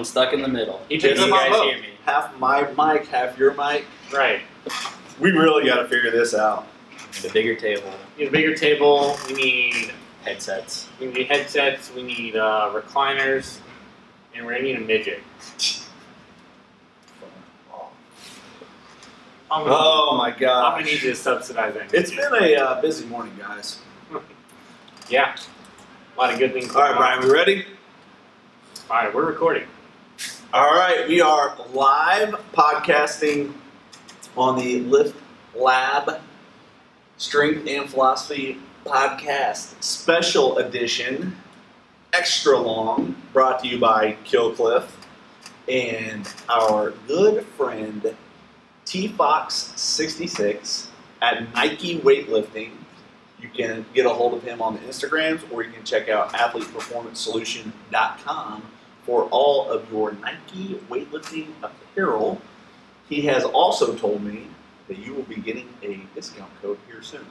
I'm stuck in the middle. He Can picks you up on guys hear me? Half my mic, half your mic. Right. We really got to figure this out. The bigger table, We need a bigger table. We need headsets. we need headsets. We need uh, recliners, and we're gonna need a midget. I'm gonna, Oh my god! I'm god! gonna need you to subsidize that. It's midget. been a uh, busy morning, guys. yeah. A lot of good things. All right, going Brian, we ready? All right, we're recording. All right, we are live podcasting on the Lift Lab Strength and Philosophy podcast special edition, extra long, brought to you by Killcliff and our good friend T Fox 66 at Nike Weightlifting. You can get a hold of him on the Instagrams or you can check out athleteperformancesolution.com for all of your Nike weightlifting apparel. He has also told me that you will be getting a discount code here soon.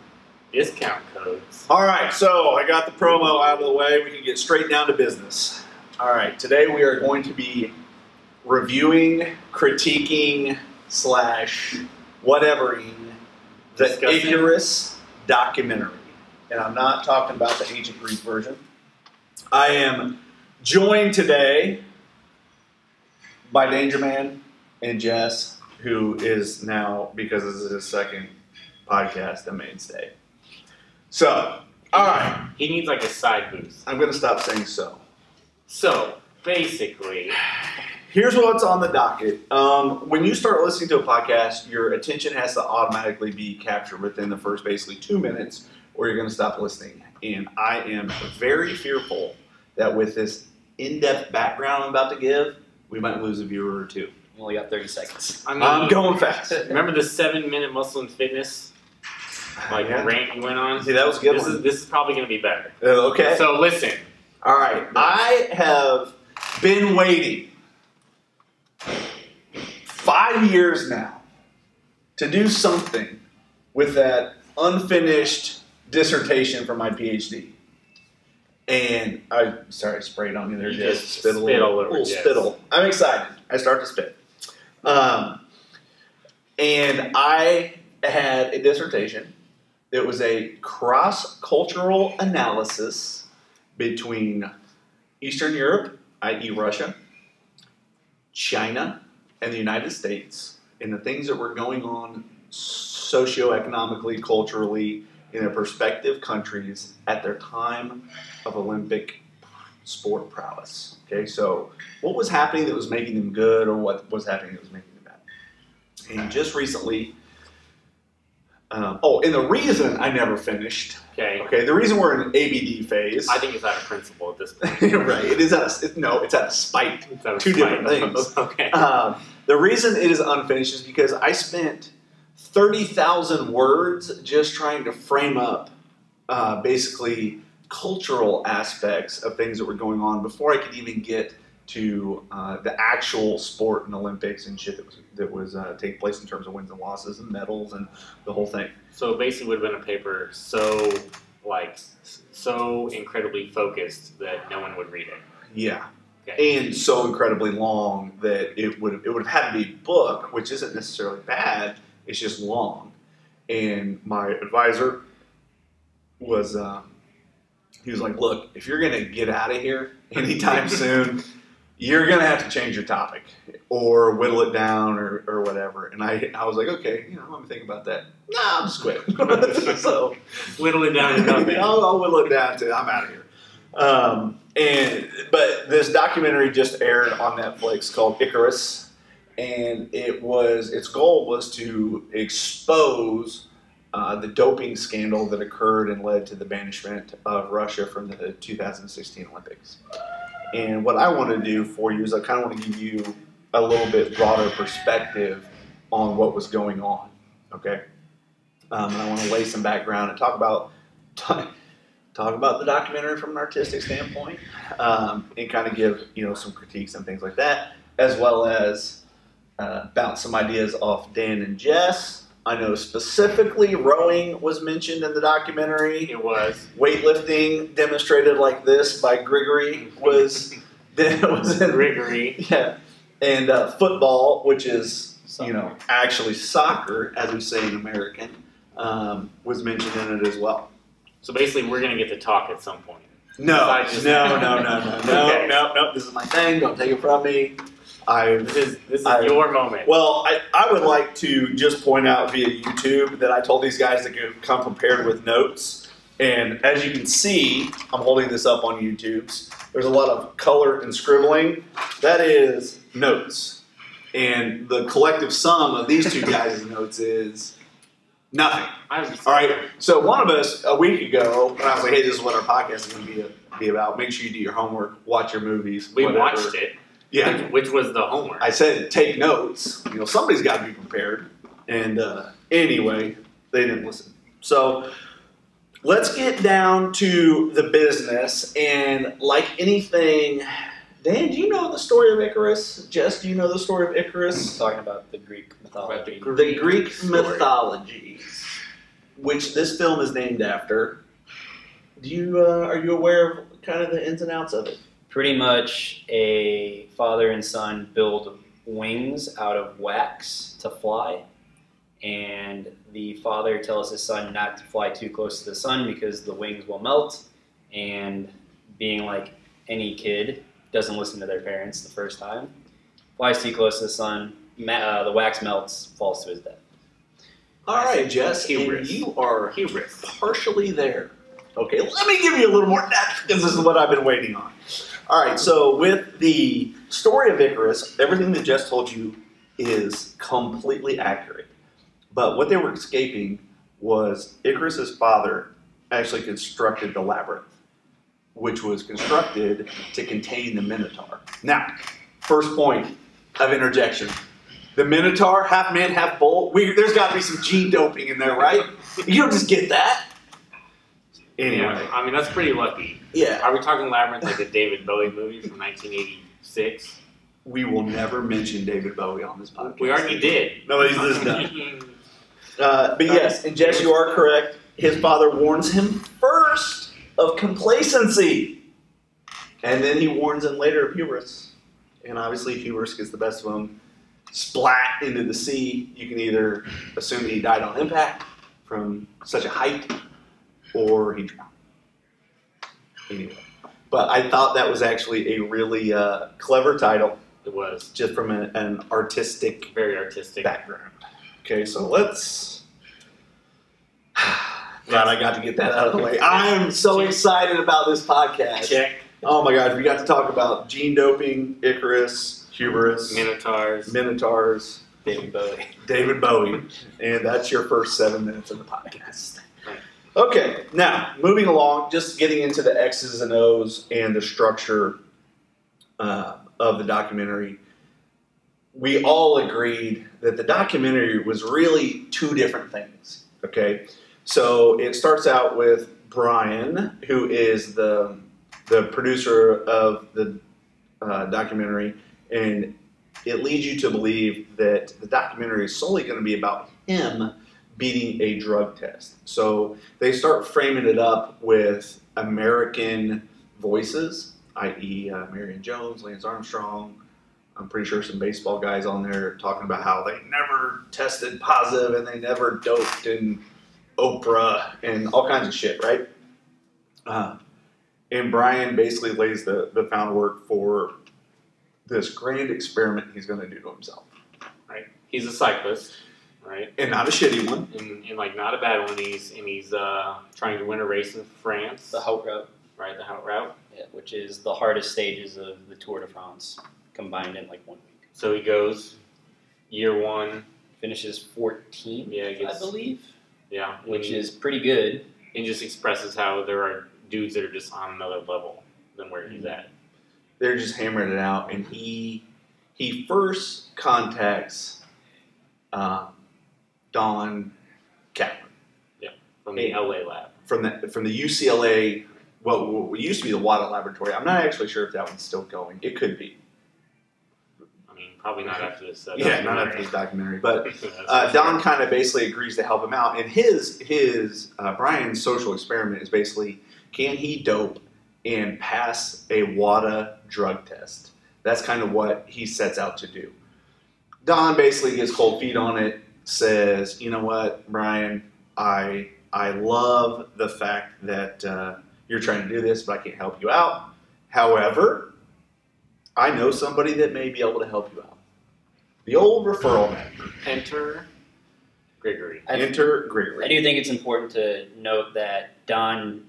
Discount codes. All right, so I got the promo out of the way. We can get straight down to business. All right, today we are going to be reviewing, critiquing, slash whatevering the Discussing. Icarus documentary. And I'm not talking about the ancient Greek version. I am joined today by Danger Man and Jess, who is now, because this is his second podcast, a mainstay. So, all right, He needs like a side boost. I'm going to stop saying so. So basically, Here's what's on the docket. Um, when you start listening to a podcast, your attention has to automatically be captured within the first basically two minutes, or you're going to stop listening. And I am very fearful that with this in depth background I'm about to give, we might lose a viewer or two. You only got 30 seconds. I mean, I'm going fast. remember the seven minute muscle and fitness like Yeah. rant you went on? See, that was a good This one. is this is probably gonna be better. Uh, okay. So listen, All right. I have been waiting five years now to do something with that unfinished dissertation for my PhD. And I sorry, I sprayed on you there. You Just just spit a little, all over little Jess. spittle. I'm excited. I start to spit. Um, and I had a dissertation that was a cross cultural analysis between Eastern Europe, i.e., Russia, China, and the United States, and the things that were going on socioeconomically, culturally, in their prospective countries at their time of Olympic sport prowess. Okay, so what was happening that was making them good, or what was happening that was making them bad? And just recently, um, oh, and the reason I never finished okay. Okay, the reason we're in an ABD phase, I think it's out of principle at this point. right? It is out of it, no, it's out of spite. It's out of Two spite. different things. okay. Um, the reason it is unfinished is because I spent thirty thousand words just trying to frame up, uh, basically cultural aspects of things that were going on before I could even get to uh, the actual sport and Olympics and shit that was that was uh, taking place in terms of wins and losses and medals and the whole thing. So it basically would have been a paper so like so incredibly focused that no one would read it. Yeah. Okay. and so incredibly long that it would it would have had to be a book, which isn't necessarily bad. It's just long. And my advisor was um, he was like, "Look, if you're gonna get out of here anytime soon, you're gonna have to change your topic or whittle it down or, or whatever." And I I was like, "Okay, you know, let me think about that." No, I'll just quit. so Whittle it down to. I'll, I'll whittle it down to I'm out of here. Um, and but this documentary just aired on Netflix called Icarus, and it was its goal was to expose uh, the doping scandal that occurred and led to the banishment of Russia from the 2016 Olympics. And what I want to do for you is I kind of want to give you a little bit broader perspective on what was going on. Okay, um, and I want to lay some background and talk about talk about the documentary from an artistic standpoint, um, and kind of give you know some critiques and things like that, as well as uh, bounce some ideas off Dan and Jess. I know specifically rowing was mentioned in the documentary. It was. Weightlifting demonstrated like this by Grigory was was in Gregory. yeah, and uh, football, which is So, you know actually soccer, as we say in American, um, was mentioned in it as well. So basically, we're gonna get to talk at some point. No, no, no, no, no, no, Okay. no, no. This is my thing. Don't take it from me. I This is this is I- your moment. well, I, I would like to just point out via YouTube that I told these guys to come prepared with notes. And as you can see, I'm holding this up on YouTube's. There's a lot of color and scribbling. That is notes. And the collective sum of these two guys' notes is nothing. All right. So one of us a week ago, when I was like, "Hey, this is what our podcast is going to be, be about. Make sure you do your homework, watch your movies. We whatever." watched it. Yeah. Which, which was the homework. I said take notes. You know, somebody's got to be prepared. And uh, anyway, they didn't listen. So let's get down to the business. And like anything, Dan, do you know the story of Icarus? Jess, do you know the story of Icarus? talking about the Greek mythology. About the the Greek mythology, which this film is named after. Do you uh, are you aware of kind of the ins and outs of it? Pretty much a father and son build wings out of wax to fly. And the father tells his son not to fly too close to the sun because the wings will melt. And being like any kid, doesn't listen to their parents the first time, flies too close to the sun, uh, the wax melts, falls to his death. All right, Jess, Hubris. you are Hubris. partially there. Okay, let me give you a little more depth because this is what I've been waiting on. All right, so with the story of Icarus, everything that Jess told you is completely accurate. But what they were escaping was Icarus's father actually constructed the labyrinth, which was constructed to contain the Minotaur. Now, first point of interjection. The Minotaur, half man, half bull. We, there's got to be some gene doping in there, right? You don't just get that. Anyway, Yeah, I mean that's pretty lucky. yeah, Are we talking Labyrinth like the David Bowie movie from 1986? we will never mention David Bowie on this podcast. We already did. No, he's this done. Uh, but yes, and Jess, you are correct. His father warns him first of complacency, and then he warns him later of hubris. And obviously, hubris gets the best of him. Splat into the sea. You can either assume that he died on impact from such a height, or he drowned. Anyway, but I thought that was actually a really uh, clever title, It was just from a, an artistic very artistic. background. Okay, so let's. Glad I got to get that out of the way. I am so excited about this podcast. Check. Oh my gosh, we got to talk about gene doping, Icarus, hubris, Minotaurs. Minotaurs, David Bowie. David Bowie, and that's your first seven minutes of the podcast. Okay, now moving along, just getting into the X's and O's and the structure uh, of the documentary. We all agreed that the documentary was really two different things. Okay, so it starts out with Brian, who is the the producer of the uh, documentary, and it leads you to believe that the documentary is solely going to be about him beating a drug test. So they start framing it up with American voices, i.e., uh, Marion Jones, Lance Armstrong. I'm pretty sure some baseball guys on there talking about how they never tested positive and they never doped and Oprah and all kinds of shit, right? Uh, and Brian basically lays the, the groundwork for this grand experiment he's going to do to himself. Right. He's a cyclist. Right. And not a shitty one. And, and like not a bad one. He's and he's uh, trying to win a race in France. The Haute Route, right. The Haute Route. yeah, which is the hardest stages of the Tour de France combined in like one week. So he goes year one. Finishes 14th, Yeah, he I believe, yeah. which and- is pretty good. and just expresses how there are dudes that are just on another level than where he's at. They're just hammering it out, and he he first contacts um, Don Catlin Yeah, From the. LA lab. from the from the UCLA. Well, what used to be the WADA Laboratory. I'm not actually sure if that one's still going. It could be. I mean, probably not after this. Uh, Yeah, not after this documentary, but uh, Don kind of basically agrees to help him out, and his his uh, Brian's social experiment is basically can he dope and pass a WADA drug test. That's kind of what he sets out to do. Don basically gets cold feet on it, says, "You know what, Brian? I I love the fact that uh, you're trying to do this, but I can't help you out. However, I know somebody that may be able to help you out. The old referral network. Enter Gregory. I- Enter I do think it's important to note that Don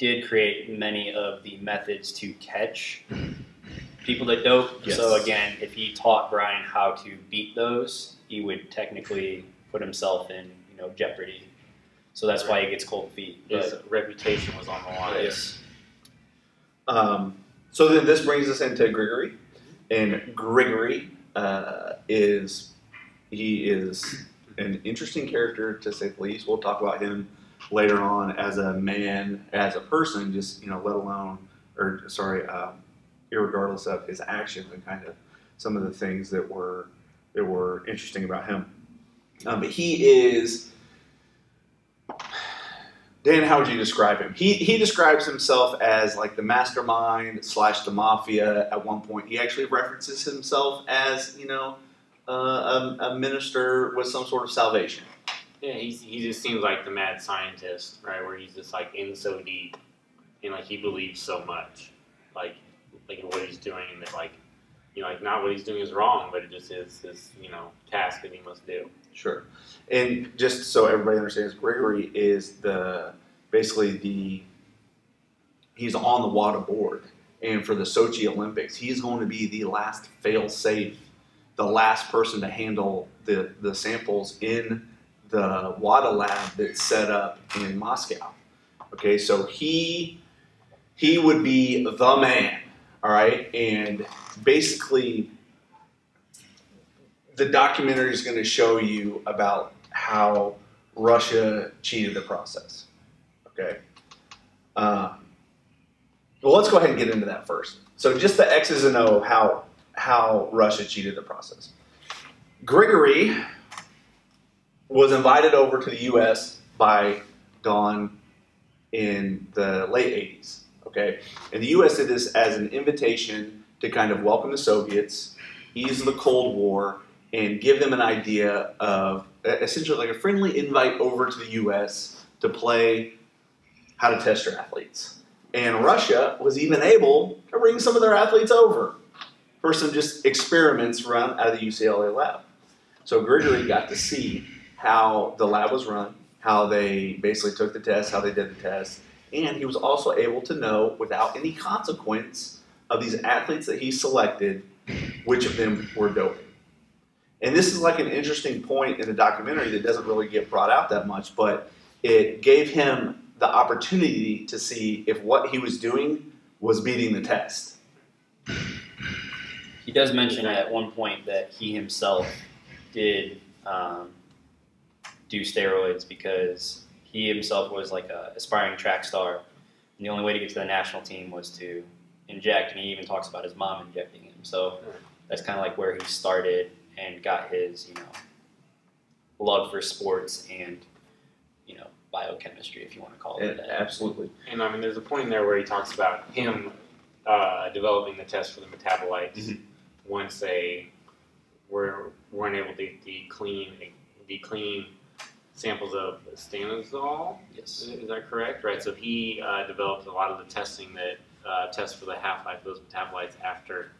did create many of the methods to catch people that dope. Yes. So again, if he taught Brian how to beat those, he would technically put himself in you know jeopardy. So that's why he gets cold feet. His reputation was on the line. yes, Um, so then this brings us into Gregory, and Gregory uh, is he is an interesting character to say the least. We'll talk about him later on as a man, as a person, just you know, let alone or sorry, um, irregardless of his actions and kind of some of the things that were that were interesting about him. Um, but he is. Dan, how would you describe him? He he describes himself as like the mastermind slash the mafia. At one point, he actually references himself as you know uh, a, a minister with some sort of salvation. Yeah, he's, he just seems like the mad scientist, right? Where he's just like in so deep, and like he believes so much, like like in what he's doing, and that like you know, like not what he's doing is wrong, but it just is his you know task that he must do. Sure. And just so everybody understands, Gregory is the basically the he's on the WADA board, and for the Sochi Olympics, he's going to be the last fail-safe, the last person to handle the the samples in the WADA lab that's set up in Moscow. Okay, so he he would be the man. All right, and basically the documentary is going to show you about how Russia cheated the process. Okay. Um, well, let's go ahead and get into that first. So, just the X's and O of how how Russia cheated the process. Grigory was invited over to the U.S. by Don in the late 80s. Okay, and the U.S. did this as an invitation to kind of welcome the Soviets, ease the Cold War, and give them an idea of essentially like a friendly invite over to the U.S. to play how to test your athletes. And Russia was even able to bring some of their athletes over for some just experiments run out of the UCLA lab. So Grigory got to see how the lab was run, how they basically took the test, how they did the test, and he was also able to know without any consequence of these athletes that he selected which of them were doping. And this is like an interesting point in the documentary that doesn't really get brought out that much, but it gave him the opportunity to see if what he was doing was beating the test. he does mention at one point that he himself did um, do steroids because he himself was like an aspiring track star, and the only way to get to the national team was to inject. And he even talks about his mom injecting him. So that's kind of like where he started and got his, you know, love for sports and, you know, biochemistry, if you want to call it And that. absolutely. And I mean, there's a point in there where he talks about him uh, developing the test for the metabolites Mhm. once they were weren't able to de- clean de- clean samples of stanozol. Yes. Is that correct? Right. So he uh, developed a lot of the testing that uh, tests for the half life of those metabolites after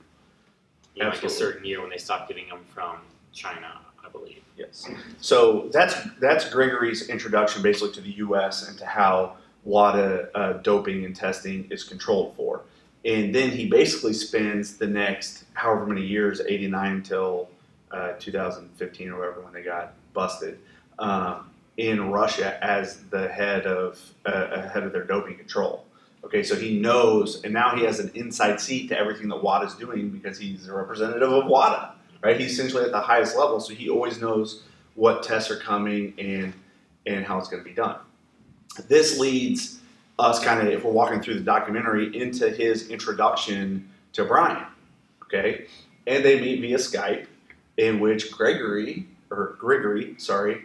you know, like a certain year when they stopped getting them from China, I believe. Yes. So that's that's Gregory's introduction basically to the U.S. and to how WADA uh, doping and testing is controlled for. And then he basically spends the next however many years, 89 until uh, 2015 or whatever, when they got busted, um, in Russia as the head of uh, head of their doping control. Okay, so he knows, and now he has an inside seat to everything that WADA is doing because he's a representative of WADA, right? He's essentially at the highest level, so he always knows what tests are coming and and how it's going to be done. This leads us kind of, if we're walking through the documentary, into his introduction to Brian. Okay, and they meet via Skype, in which Gregory or Grigory, sorry,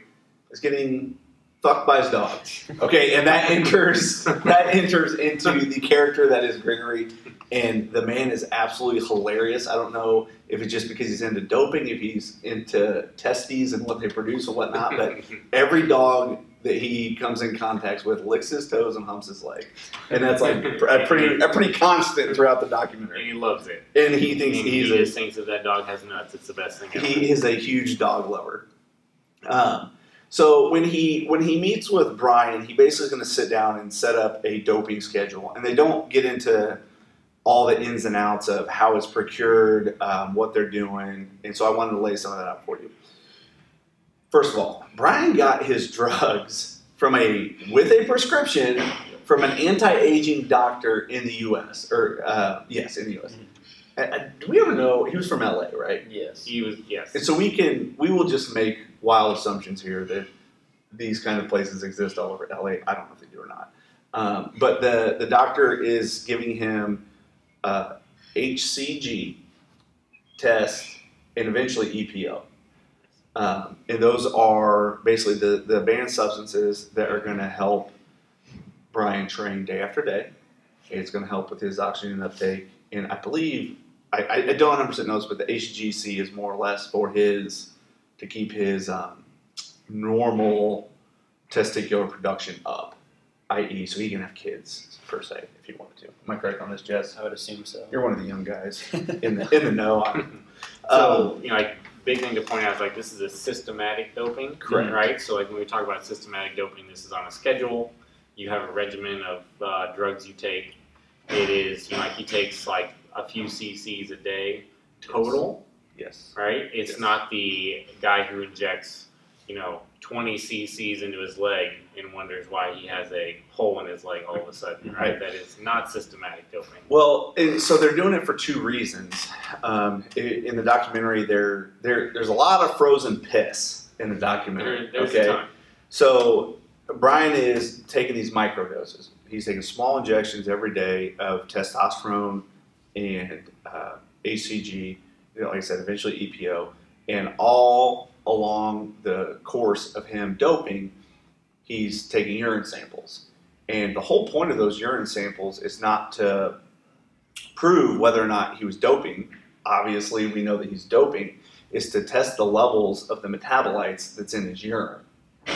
is getting fucked by his dogs. Okay, and that enters that enters into the character that is Gregory, and the man is absolutely hilarious. I don't know if it's just because he's into doping, if he's into testes and what they produce and whatnot, but every dog that he comes in contact with licks his toes and humps his leg, and that's like a pretty a pretty constant throughout the documentary. and he loves it. And he thinks And he's he a just thinks if that dog has nuts, it's the best thing ever. he is a huge dog lover. Um, so when he when he meets with Brian, he basically is going to sit down and set up a doping schedule, and they don't get into all the ins and outs of how it's procured, um, what they're doing, and so I wanted to lay some of that out for you. First of all, Brian got his drugs from a with a prescription from an anti-aging doctor in the U.S. or uh, yes, in the U.S. Uh, do we ever know he was from L.A. right? Yes. He was yes. And so we can we will just make wild assumptions here that these kind of places exist all over LA. I don't know if they do or not. Um, but the the doctor is giving him uh, HCG test and eventually EPO. Um, and those are basically the, the banned substances that are going to help Brian train day after day. It's going to help with his oxygen uptake. And I believe, I, I I don't 100% know this, but the HGC is more or less for his, to keep his um, normal testicular production up, i.e., so he can have kids, per se, if he wanted to. Am I correct on this, Jess? I would assume so. You're one of the young guys in the, in the know. Um, So, you know, like big thing to point out is like this is a systematic doping, Correct. right? So, like when we talk about systematic doping, this is on a schedule. You have a regimen of uh, drugs you take. It is, you know, like he takes like a few cc's a day total, yes. right? It's Yes. not the guy who injects, you know, 20 cc's into his leg and wonders why he has a hole in his leg all of a sudden, right? That is not systematic doping. Well, so they're doing it for two reasons. Um, in the documentary, there, there, there's a lot of frozen piss in the documentary. There, okay, so Brian is taking these microdoses. He's taking small injections every day of testosterone and uh, ACG. Like I said, eventually EPO, and all along the course of him doping, he's taking urine samples. And the whole point of those urine samples is not to prove whether or not he was doping. Obviously, we know that he's doping. Is to test the levels of the metabolites that's in his urine.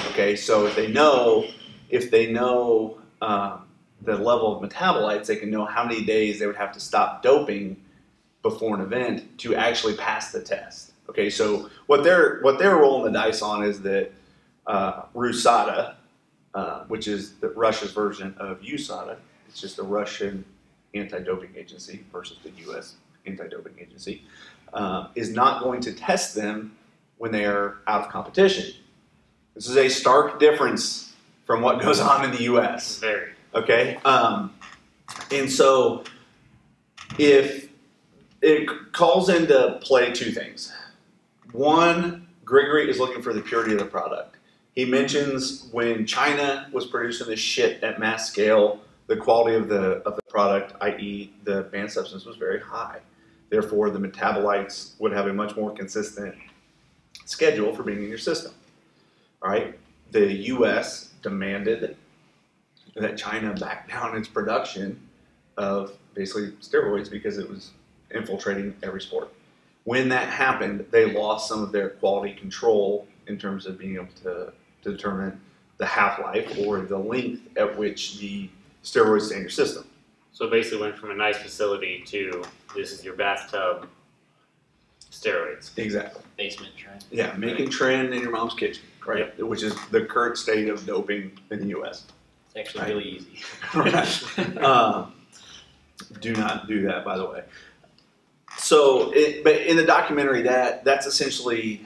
Okay, so if they know, if they know um, the level of metabolites, they can know how many days they would have to stop doping before an event to actually pass the test. Okay, so what they're what they're rolling the dice on is that uh, RUSADA, uh, which is the Russia's version of USADA, it's just the Russian anti-doping agency versus the U.S. anti-doping agency, uh, is not going to test them when they are out of competition. This is a stark difference from what goes on in the U.S. Very. Okay, um, and so if it calls into play two things. One, Gregory is looking for the purity of the product. He mentions when China was producing this shit at mass scale, the quality of the of the product, i.e., the banned substance, was very high. Therefore, the metabolites would have a much more consistent schedule for being in your system. All right, the U.S. demanded that China back down its production of basically steroids because it was infiltrating every sport. When that happened, they lost some of their quality control in terms of being able to, to determine the half life or the length at which the steroids stay in your system. So it basically went from a nice facility to this is your bathtub steroids. Exactly. Basement tren. Yeah, making tren in your mom's kitchen, right? Which is the current state of doping in the U.S. It's actually Right. really easy. Right. um, do not do that, by the way. So, it, but in the documentary, that that's essentially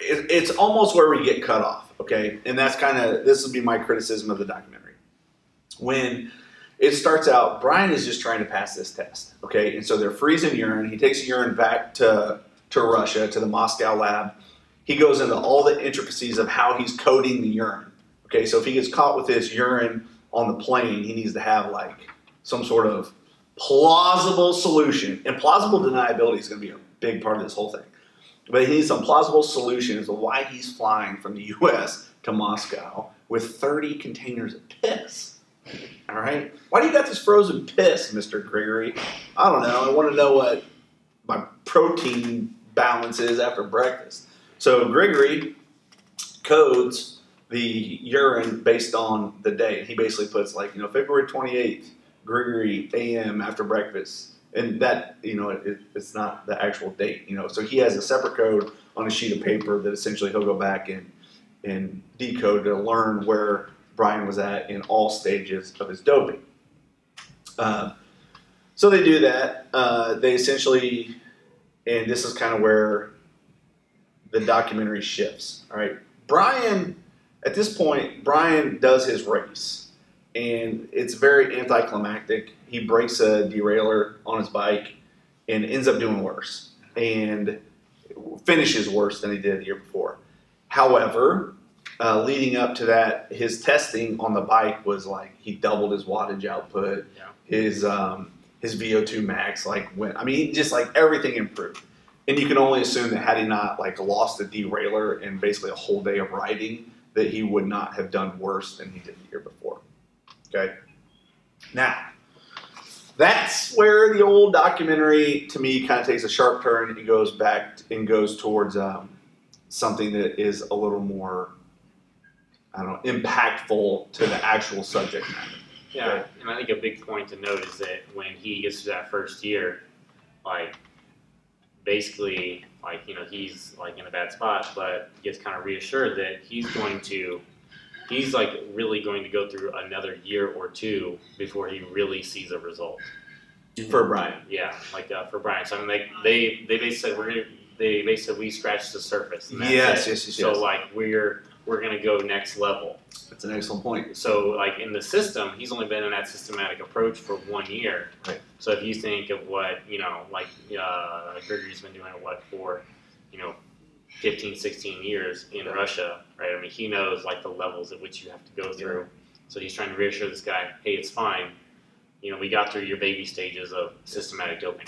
it, it's almost where we get cut off. Okay, and that's kind of this would be my criticism of the documentary. When it starts out, Brian is just trying to pass this test. Okay, and so they're freezing urine. He takes urine back to to Russia to the Moscow lab. He goes into all the intricacies of how he's coding the urine. Okay, so if he gets caught with his urine on the plane, he needs to have like some sort of plausible solution. And plausible deniability is going to be a big part of this whole thing. But he needs some plausible solution as to why he's flying from the U.S. to Moscow with 30 containers of piss. All right? Why do you got this frozen piss, Mr. Gregory? I don't know. I want to know what my protein balance is after breakfast. So Gregory codes the urine based on the date. He basically puts like, you know, February 28th, Gregory AM after breakfast. And that, you know, it, it's not the actual date, you know. So he has a separate code on a sheet of paper that essentially he'll go back and, and decode to learn where Brian was at in all stages of his doping. Uh, so they do that. Uh, they essentially, and this is kind of where the documentary shifts. All right, Brian. At this point, Brian does his race, and it's very anticlimactic. He breaks a derailleur on his bike and ends up doing worse, and finishes worse than he did the year before. However, uh, leading up to that, his testing on the bike was like he doubled his wattage output. Yeah. His um, his VO2 max like went. I mean, just like everything improved. And you can only assume that had he not like lost the derailleur and basically a whole day of riding, that he would not have done worse than he did the year before. Okay. Now, that's where the old documentary to me kind of takes a sharp turn and goes back and goes towards um, something that is a little more I don't know, impactful to the actual subject matter. Yeah, Right. and I think a big point to note is that when he gets to that first year, like basically, like you know, he's like in a bad spot, but gets kind of reassured that he's going to, he's like really going to go through another year or two before he really sees a result. For Brian. Yeah, like uh, for Brian. So I mean, like they they basically said we're gonna, they basically we scratched the surface. and Yes, yes, yes, So yes. like we're we're gonna go next level. That's an excellent point. So, like in the system, he's only been in that systematic approach for one year. Right. So, if you think of what you know, like uh, Gregory's been doing it what for, you know, 15, 16 years in Right. Russia, right? I mean, he knows like the levels at which you have to go through. So he's trying to reassure this guy, hey, it's fine. You know, we got through your baby stages of systematic doping.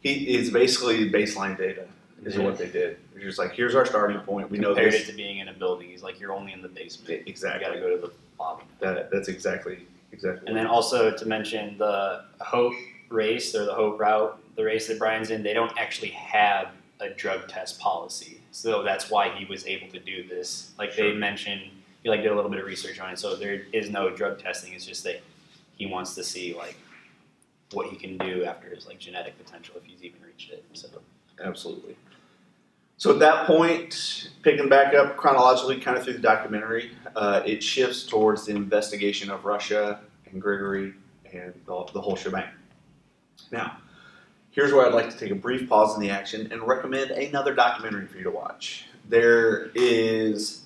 He is basically baseline data is what they did. They're just like, here's our starting point. We know Compared this. it to being in a building, he's like, you're only in the basement. Exactly. You got to go to the bottom. That, that's exactly exactly. And then also to mention the Haute race or the Haute Route, the race that Brian's in, they don't actually have a drug test policy. So that's why he was able to do this. Like they mentioned, he like did a little bit of research on it. So there is no drug testing. It's just that he wants to see like what he can do after his like genetic potential if he's even reached it. So Absolutely. So at that point, picking back up chronologically, kind of through the documentary, uh, it shifts towards the investigation of Russia and Grigory and the, the whole shebang. Now, here's where I'd like to take a brief pause in the action and recommend another documentary for you to watch. There is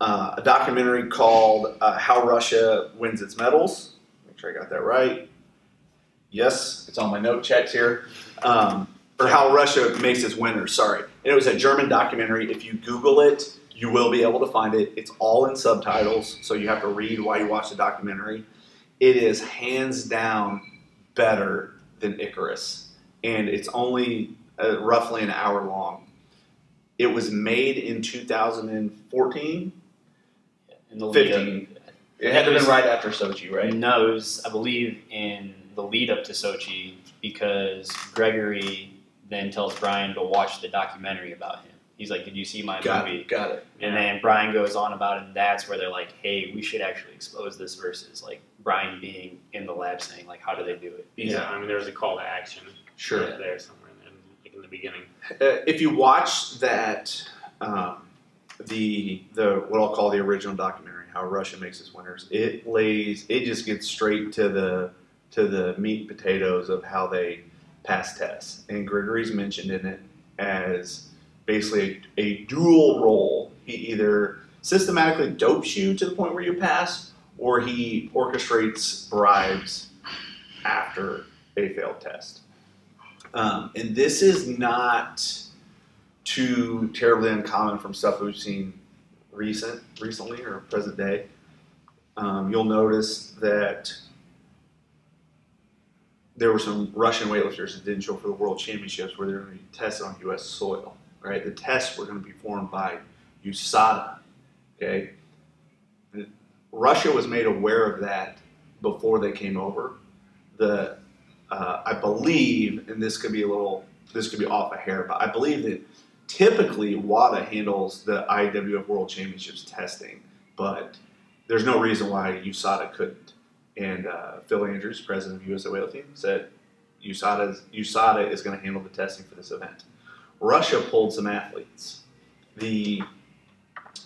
uh, a documentary called uh, How Russia Wins Its Medals. Make sure I got that right. Yes, it's on my note checks here. Um, or How Russia Makes Its Winners, sorry. And it was a German documentary. If you Google it, you will be able to find it. It's all in subtitles, so you have to read while you watch the documentary. It is hands down better than Icarus, and it's only uh, roughly an hour long. It was made in 2014. in the lead 15. up, It had to have been right after Sochi, right? No, it was, I believe, in the lead up to Sochi because Gregory then tells Brian to watch the documentary about him. He's like, "Did you see my Got movie?" it. Got it. And then Brian goes on about it, and that's where they're like, "Hey, we should actually expose this." Versus like Brian being in the lab saying, "Like, how do they do it?" Yeah, I mean, there was a call to action Sure. there somewhere in, like in the beginning. Uh, if you watch that, um, the the what I'll call the original documentary, how Russia makes its winners, it lays it just gets straight to the to the meat and potatoes of how they pass tests. And Gregory's mentioned in it as basically a, a dual role. He either systematically dopes you to the point where you pass, or he orchestrates bribes after a failed test. Um, and this is not too terribly uncommon from stuff we've seen recent, recently or present day. Um, you'll notice that there were some Russian weightlifters that didn't show for the World Championships where they were going to be tested on U.S. soil. Right, the tests were going to be formed by USADA. Okay, Russia was made aware of that before they came over. The uh, I believe, and this could be a little, this could be off a hair, but I believe that typically WADA handles the IWF World Championships testing, but there's no reason why USADA couldn't. And uh, Phil Andrews, president of USA Team, said USADA, USADA is going to handle the testing for this event. Russia pulled some athletes. The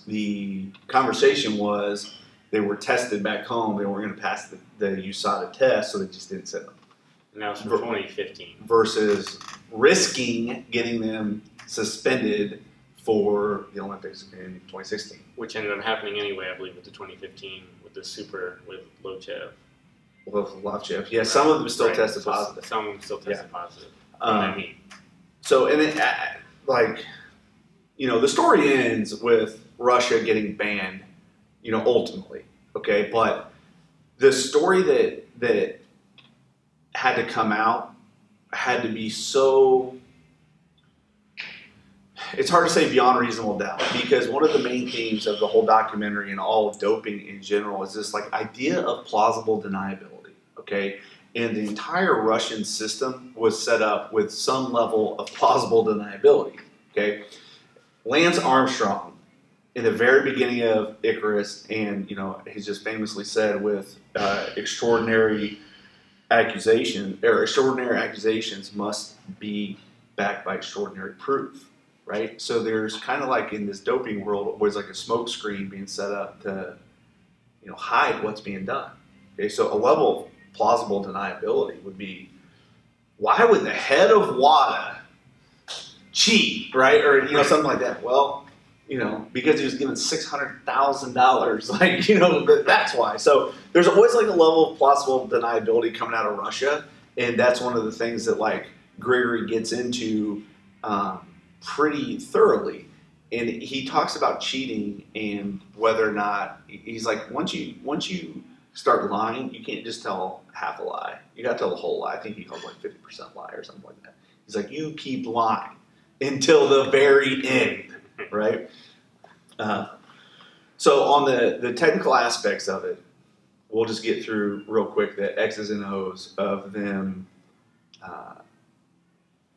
the conversation was they were tested back home. They weren't going to pass the, the USADA test, so they just didn't send them. And that was for 2015. Versus risking getting them suspended for the Olympics in 2016. Which ended up happening anyway, I believe, with the 2015 with the super with Lochev. With Lovchev. Yeah, some of them still Right. tested So positive. Some of them still tested positive. Um, I mean, So, and it, uh, like, you know, the story ends with Russia getting banned, you know, ultimately, okay? But the story that that had to come out had to be so. It's hard to say beyond reasonable doubt because one of the main themes of the whole documentary and all of doping in general is this like idea of plausible deniability, okay? and the entire Russian system was set up with some level of plausible deniability. Okay, Lance Armstrong, in the very beginning of Icarus, and you know he's just famously said with uh, extraordinary accusation or extraordinary accusations must be backed by extraordinary proof. Right, so there's kind of like in this doping world, always like a smoke screen being set up to, you know, hide what's being done. Okay, so a level of plausible deniability would be why would the head of WADA cheat, right? Or you know, something like that. Well, you know, because he was given six hundred thousand dollars, like you know, that's why. So there's always like a level of plausible deniability coming out of Russia, and that's one of the things that like Gregory gets into um, pretty thoroughly. And he talks about cheating and whether or not he's like once you once you start lying, you can't just tell half a lie. You got to tell the whole lie. I think he calls like fifty percent lie or something like that. He's like, you keep lying until the very end, right? Uh, so on the the technical aspects of it, we'll just get through real quick the X's and O's of them. Uh,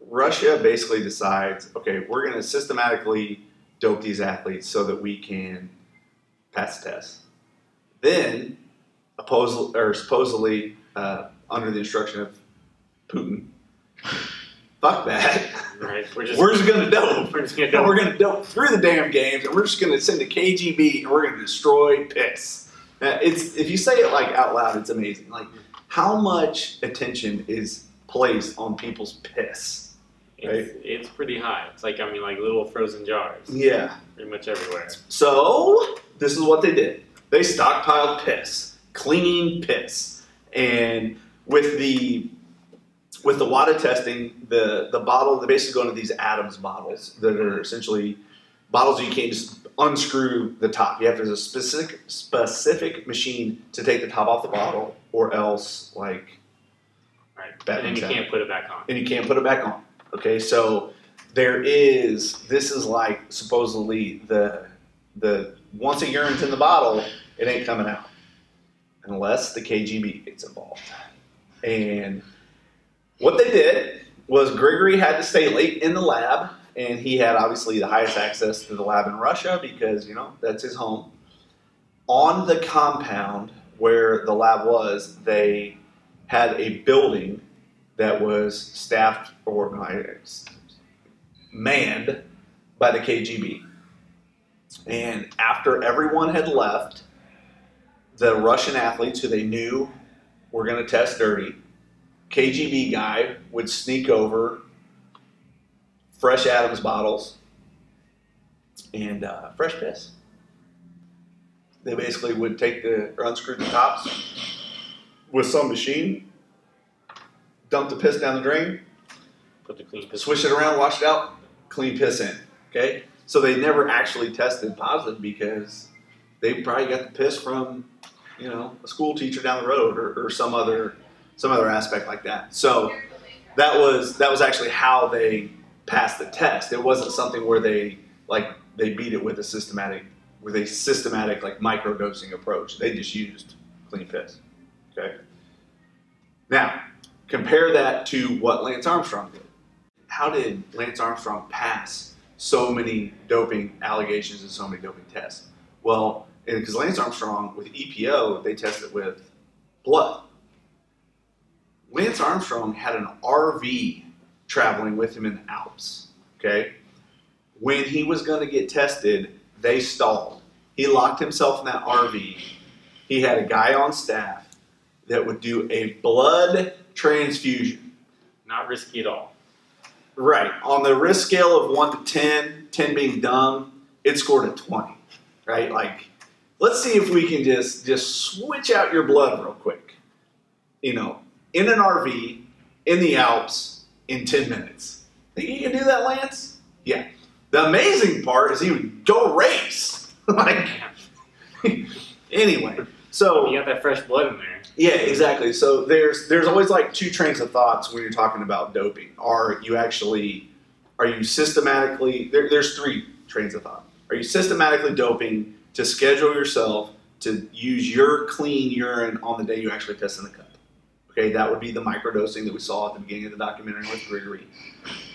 Russia basically decides, okay, we're going to systematically dope these athletes so that we can pass the test. Then or supposedly uh, under the instruction of Putin. Fuck that. Right? We're just We're just gonna dope. we're just gonna And we're gonna dope through the damn games, and we're just gonna send the KGB, and we're gonna destroy piss. Now, it's if you say it like out loud, it's amazing. Like how much attention is placed on people's piss? It's, it's pretty high. It's like I mean, like little frozen jars, Yeah. pretty much everywhere. So this is what they did. They stockpiled piss, clean piss, and with the with the WADA testing, the the bottle they basically go into these Adams bottles that are essentially bottles you can't just unscrew the top. You have to use a specific specific machine to take the top off the bottle, or else like Right, That and then you sense. can't put it back on. and you can't put it back on. Okay, so there is this is like supposedly the the once a urine's in the bottle, it ain't coming out unless the KGB gets involved. And what they did was Grigory had to stay late in the lab, and he had obviously the highest access to the lab in Russia because you know that's his home. On the compound where the lab was, they had a building that was staffed or it's manned by the KGB. And after everyone had left, the Russian athletes who they knew were going to test dirty, KGB guy would sneak over fresh Adams bottles and uh, fresh piss. They basically would take the or unscrew the tops with some machine, dump the piss down the drain, Put the clean piss. swish it around, wash it out, clean piss in. Okay, so they never actually tested positive because they probably got the piss from you know a school teacher down the road or, or some other some other aspect like that. So that was that was actually how they passed the test. It wasn't something where they like they beat it with a systematic with a systematic like microdosing approach. They just used clean piss. Okay. Now compare that to what Lance Armstrong did. How did Lance Armstrong pass so many doping allegations and so many doping tests? Well, because Lance Armstrong with EPO, they tested with blood. Lance Armstrong had an RV traveling with him in the Alps. Okay. When he was going to get tested, they stalled. He locked himself in that RV. He had a guy on staff that would do a blood transfusion. Not risky at all. Right. On the risk scale of 1 to 10, 10 being dumb, it scored a 20. Right? Like, let's see if we can just just switch out your blood real quick. You know, in an RV, in the Alps, in 10 minutes. Think you can do that, Lance? Yeah. The amazing part is he would go race. like, anyway. So You got that fresh blood in there. yeah, exactly. So there's there's always like two trains of thoughts when you're talking about doping. Are you actually are you systematically there, there's three trains of thought. Are you systematically doping to schedule yourself to use your clean urine on the day you actually test in the cup? Okay, that would be the microdosing that we saw at the beginning of the documentary with Gregory.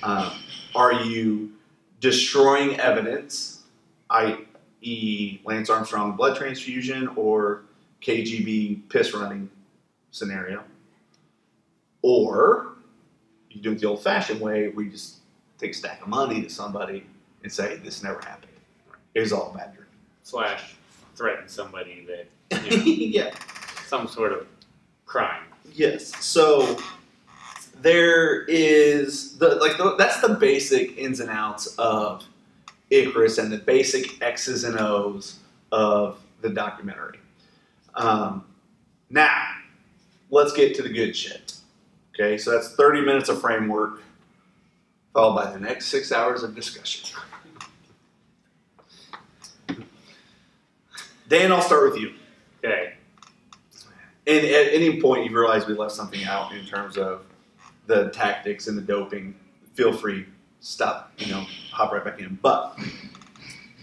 Um, are you destroying evidence, i.e., Lance Armstrong blood transfusion or KGB piss running scenario. Or you do it the old fashioned way where you just take a stack of money to somebody and say, This never happened. It was all a bad dream. Slash threaten somebody that, you know, yeah. some sort of crime. Yes. So there is the like the, that's the basic ins and outs of Icarus and the basic X's and O's of the documentary. Um, now, let's get to the good shit. Okay, so that's 30 minutes of framework, followed by the next six hours of discussion. Dan, I'll start with you. Okay. And at any point you realize we left something out in terms of the tactics and the doping, feel free, stop, you know, hop right back in. But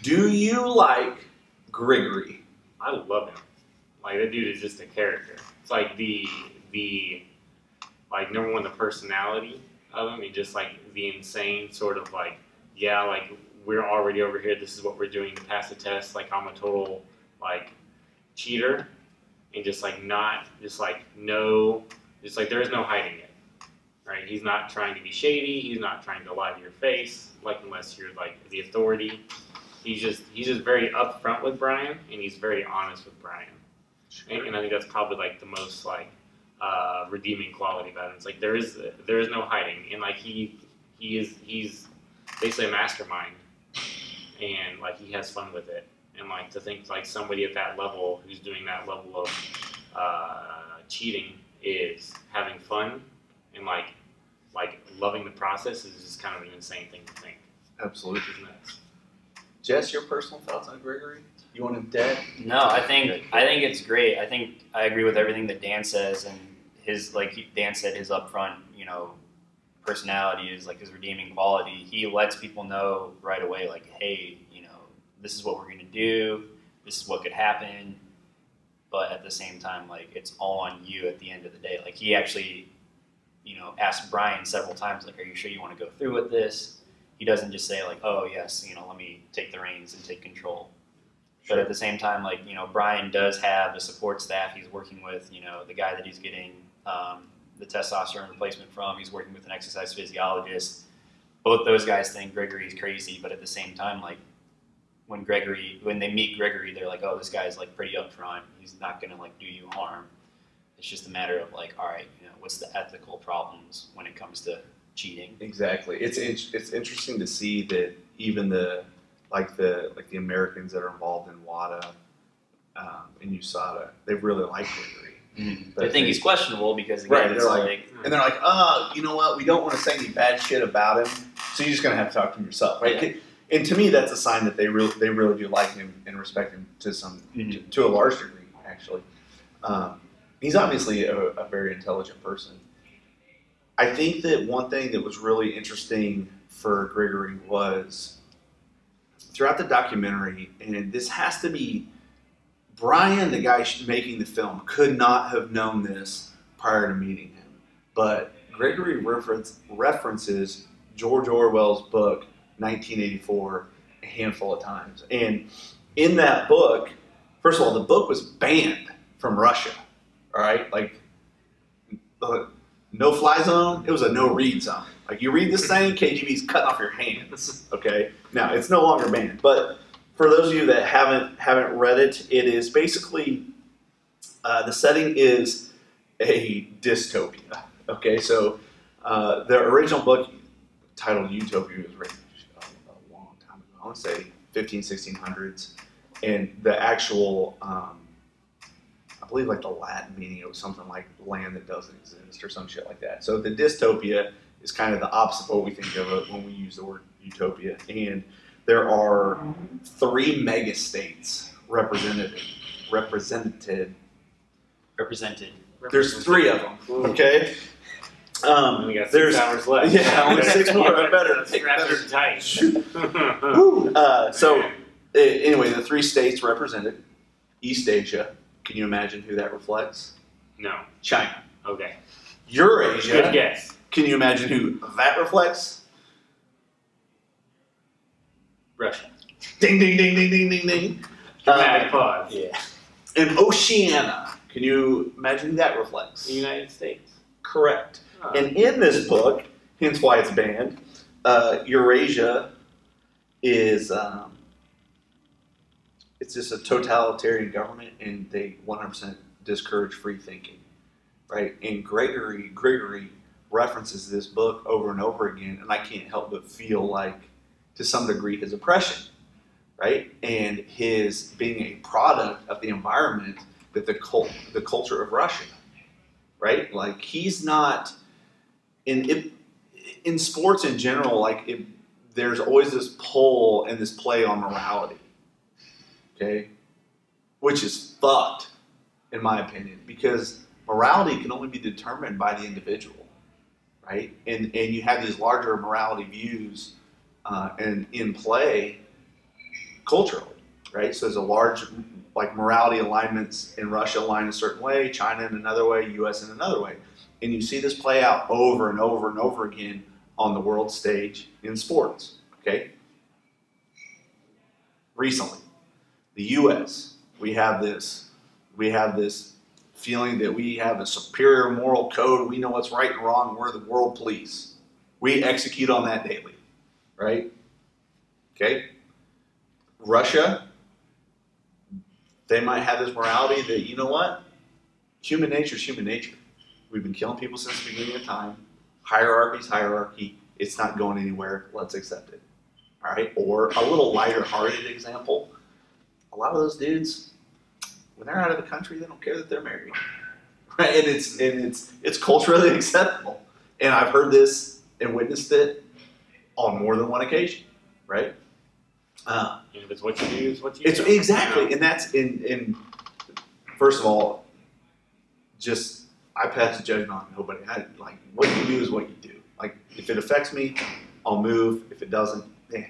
do you like Grigory? I love him. Like that dude is just a character. It's like the the like number one the personality of him. He just like the insane sort of like yeah like we're already over here. This is what we're doing to pass the test. Like I'm a total like cheater and just like not just like no just like there is no hiding it. Right? He's not trying to be shady. He's not trying to lie to your face. Like unless you're like the authority. He's just he's just very upfront with Brian and he's very honest with Brian. And, and I think that's probably like the most like uh, redeeming quality about him. It's like there is there is no hiding, and like he he is he's basically a mastermind, and like he has fun with it. And like to think like somebody at that level who's doing that level of uh, cheating is having fun and like like loving the process is just kind of an insane thing to think. Absolutely. It's nuts. Jess, your personal thoughts on Gregory? You want him dead? No, I think I think it's great. I think I agree with everything that Dan says, and his like he- Dan said, his upfront, you know, personality is like his redeeming quality. He lets people know right away, like, hey, you know, this is what we're gonna do. This is what could happen. But at the same time, like, it's all on you at the end of the day. Like, he actually, you know, asked Brian several times, like, are you sure you want to go through with this? He doesn't just say like, oh yes, you know, let me take the reins and take control. But at the same time, like you know, Brian does have the support staff he's working with. You know, the guy that he's getting um, the testosterone replacement from. He's working with an exercise physiologist. Both those guys think Gregory's crazy, but at the same time, like when Gregory, when they meet Gregory, they're like, oh, this guy's like pretty upfront. He's not gonna like do you harm. It's just a matter of like, all right, you know, what's the ethical problems when it comes to cheating? Exactly. It's in, it's interesting to see that even the like the like the Americans that are involved in WADA um, and USADA, they really like Gregory. But They think he's questionable because again, Right, they're like- like And they're like, oh, you know what? We don't want to say any bad shit about him, so you're just gonna have to talk to him yourself, right? And to me, that's a sign that they really they really do like him and respect him to some to, to a large degree, actually. Um, he's obviously a, a very intelligent person. I think that one thing that was really interesting for Gregory was throughout the documentary, and this has to be Brian, the guy making the film, could not have known this prior to meeting him. But Gregory reference, references George Orwell's book, 1984, a handful of times. And in that book, first of all, the book was banned from Russia. All right, like the no fly zone, it was a no read zone. Like you read this thing, KGB's cutting off your hands. Okay, now it's no longer banned. But for those of you that haven't haven't read it, it is basically uh, the setting is a dystopia. Okay, so uh, the original book titled Utopia was written a, a long time ago. I want to say 15, 1600s, and the actual um, I believe like the Latin meaning it was something like land that doesn't exist or some shit like that. So the dystopia is kind of the opposite of what we think of it when we use the word utopia. And there are three mega states represented represented. Represented. There's three of them. Okay. Um, We got six there's hours left. yeah, only six more. I better better. tight. Uh, so anyway, the three states represented Eastasia. Can you imagine who that reflects? no. China. Okay. Eurasia. Good guess. Can you imagine who that reflects? Russia. Ding, ding, ding, ding, ding, ding, ding. Dramatic Uh, pause. Yeah. and Oceania. Can you imagine who that reflects? The United States. Correct. And in this book, hence why it's banned, uh, Eurasia is um, it's just a totalitarian government, and they 100% discourage free thinking, right? And Gregory Gregory references this book over and over again, and I can't help but feel like, to some degree, his oppression, right? And his being a product of the environment that the cult, the culture of Russia, right? Like he's not in it, in sports in general. Like it, there's always this pull and this play on morality, okay, which is fucked in my opinion because morality can only be determined by the individual, right? And and you have these larger morality views uh, and in play culturally, right? So there's a large like morality alignments in Russia align a certain way, China in another way, U.S. in another way, and you see this play out over and over and over again on the world stage in sports. Okay. Recently, the U.S. we have this we have this feeling that we have a superior moral code. We know what's right and wrong. We're the world police. We execute on that daily, right? Okay. Russia, they might have this morality that, you know what? Human nature is human nature. We've been killing people since the beginning of time. Hierarchy's hierarchy. It's not going anywhere. Let's accept it. All right. Or a little lighter hearted example. A lot of those dudes, when they're out of the country, they don't care that they're married. Right? And it's and it's it's culturally acceptable. And I've heard this and witnessed it on more than one occasion. Right? Uh, And if it's what you do, it's what you it's do. exactly, and that's in in. First of all, just I pass judgment on nobody. I, like what you do is what you do. Like if it affects me, I'll move. If it doesn't, eh.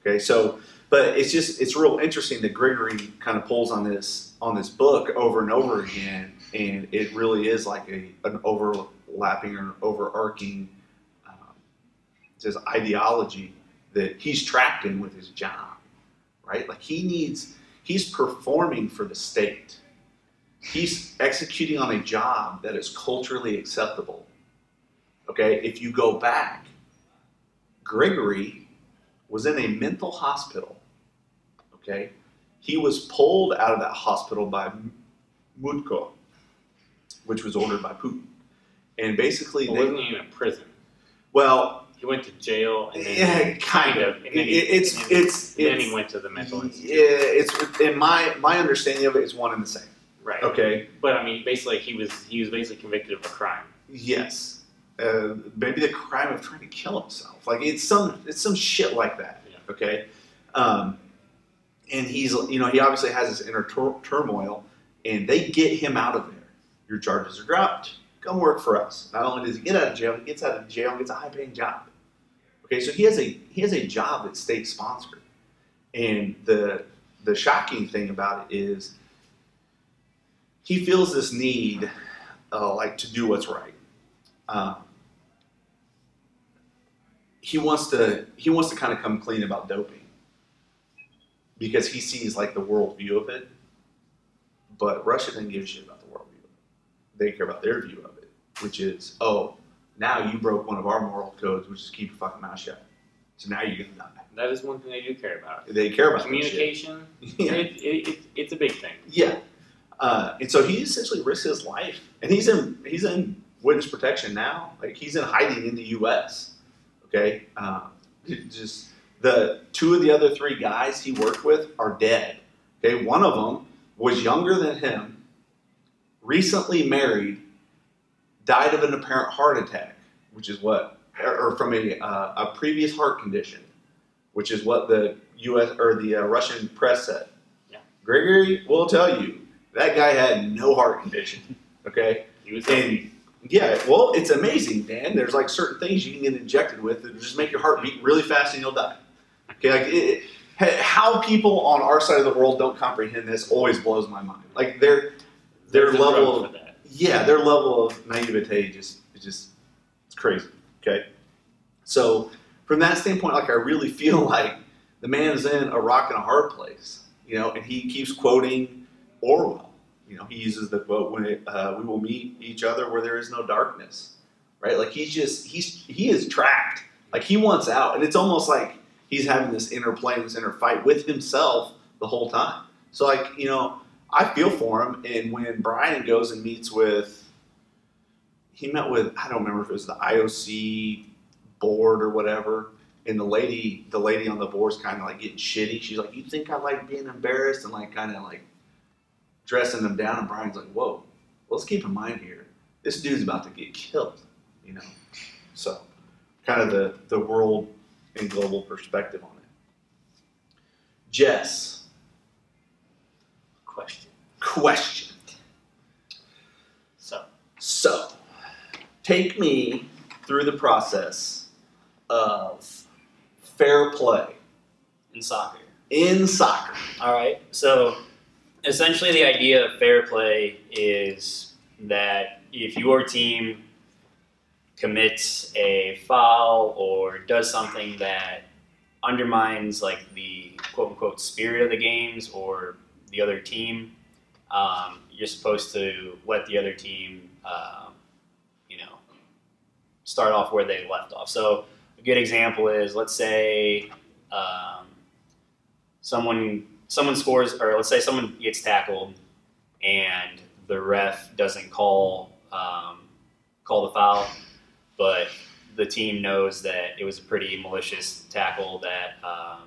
Okay, so but it's just it's real interesting that Gregory kind of pulls on this on this book over and over again, and it really is like a an overlapping or overarching um, ideology that he's trapped in with his job, right? Like he needs he's performing for the state. He's executing on a job that is culturally acceptable. Okay, if you go back, Gregory was in a mental hospital. Okay, he was pulled out of that hospital by Mutko, which was ordered by Putin, and basically Well, they wasn't he in a prison? well, He went to jail and then yeah, kind of. and then he, it's and then, it's and then it's he went to the mental yeah, it's in my my understanding of it is one and the same. Right. Okay. But I mean, basically, he was he was basically convicted of a crime. Yes. Uh, maybe the crime of trying to kill himself. Like it's some it's some shit like that. Yeah. Okay. Um, and he's you know he obviously has this inner tur- turmoil, and they get him out of there. Your charges are dropped. Come work for us. Not only does he get out of jail, he gets out of jail and gets a high paying job. Okay, so he has a he has a job that's state sponsored, And the the shocking thing about it is he feels this need, uh, like to do what's right. Um, he wants to he wants to kind of come clean about doping because he sees like the world view of it. But Russia doesn't give a shit about the world view of it. They care about their view of it, which is, oh, now you broke one of our moral codes, which is keep your fucking mouth shut. So now you're gonna die. That is one thing they do care about. They care about. Communication, Yeah. it, it, it, it's a big thing. Yeah. Uh, and so he essentially risks his life, and he's in he's in witness protection now. Like he's in hiding in the U.S. Okay, uh, just the two of the other three guys he worked with are dead. Okay, one of them was younger than him, recently married, died of an apparent heart attack, which is what, or or from a uh, a previous heart condition, which is what the U.S. or the uh, Russian press said. Yeah. Gregory will tell you that guy had no heart condition. Okay. He was And yeah, well, it's amazing, Dan. There's like certain things you can get injected with that just make your heart beat really fast and you'll die. Okay, like it, it- how people on our side of the world don't comprehend this always blows my mind. Like their their There's level, of, that. yeah, their level of naivete just is just it's crazy. Okay, so from that standpoint, like I really feel like the man's in a rock and a hard place, you know, and he keeps quoting Orwell. You know, he uses the quote when uh, we will meet each other where there is no darkness, right? Like he's just he's he is trapped. Like he wants out, and it's almost like he's having this inner play, this inner fight with himself the whole time. So like you know, I feel for him. And when Brian goes and meets with, he met with I don't remember if it was the IOC board or whatever. And the lady, the lady on the board's kind of like getting shitty. She's like, "You think I like being embarrassed?" And like kind of like dressing them down. And Brian's like, "Whoa, let's keep in mind here, this dude's about to get killed." You know, so kind of the the world and global perspective on it. Jess, Question. question. So, So, take me through the process of fair play in soccer. in soccer. All right. So, essentially, the idea of fair play is that if your team commits a foul or does something that undermines like the quote unquote spirit of the games or the other team, um, you're supposed to let the other team, um, you know, start off where they left off. So a good example is let's say um, someone someone scores, or let's say someone gets tackled, and the ref doesn't call um, call the foul, but the team knows that it was a pretty malicious tackle that um,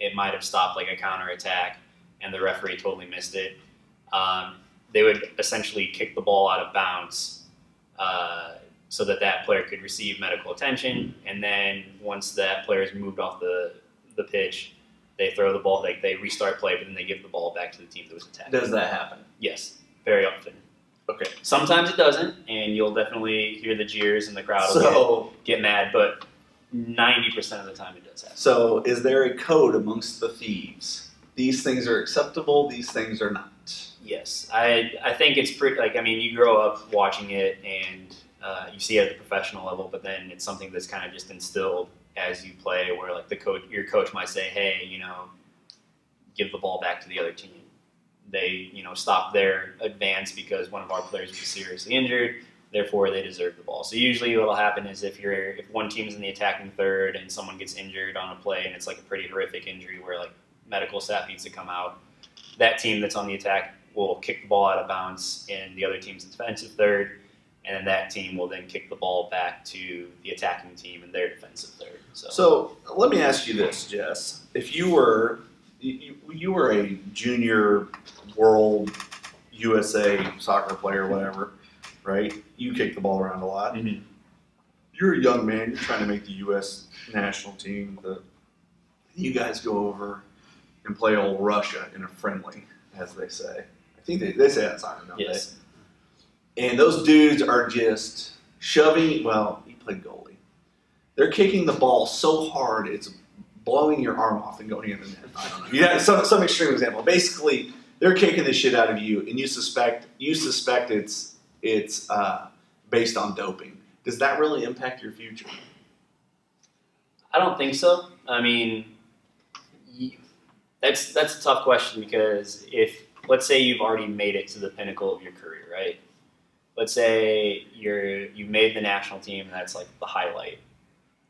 it might have stopped like a counter attack, and the referee totally missed it. Um, they would essentially kick the ball out of bounds uh, so that that player could receive medical attention, and then once that player is moved off the the pitch, they throw the ball, like they restart play, but then they give the ball back to the team that was attacked. Does that happen? Yes, very often. Okay. Sometimes it doesn't, and you'll definitely hear the jeers and the crowd will So, get, get mad, but 90% of the time it does happen. so is there a code amongst the thieves? These things are acceptable. These things are not. Yes, I, I think it's pretty, like, I mean, you grow up watching it and uh, you see it at the professional level, but then it's something that's kind of just instilled as you play, where, like, the coach, your coach might say, hey, you know, give the ball back to the other team. They, you know, stop their advance because one of our players was seriously injured. Therefore, they deserve the ball. So usually, what'll happen is if you're if one team's in the attacking third and someone gets injured on a play and it's like a pretty horrific injury where like medical staff needs to come out, that team that's on the attack will kick the ball out of bounds in the other team's defensive third, and then that team will then kick the ball back to the attacking team in their defensive third. So, So let me ask you this, Jess: If you were you, you were a junior world USA soccer player, whatever, right? You kick the ball around a lot. Mhm. You're a young man. You're trying to make the U.S. national team. The you guys go over and play old Russia in a friendly, as they say. I think they, they say that soccer, don't yes, they? And those dudes are just shoving. Well, he played goalie. They're kicking the ball so hard it's blowing your arm off and going in the net. Yeah, some some extreme example. Basically, they're kicking the shit out of you, and you suspect you suspect it's it's uh, based on doping. Does that really impact your future? I don't think so. I mean, that's that's a tough question because if let's say you've already made it to the pinnacle of your career, right? Let's say you're you made the national team and that's like the highlight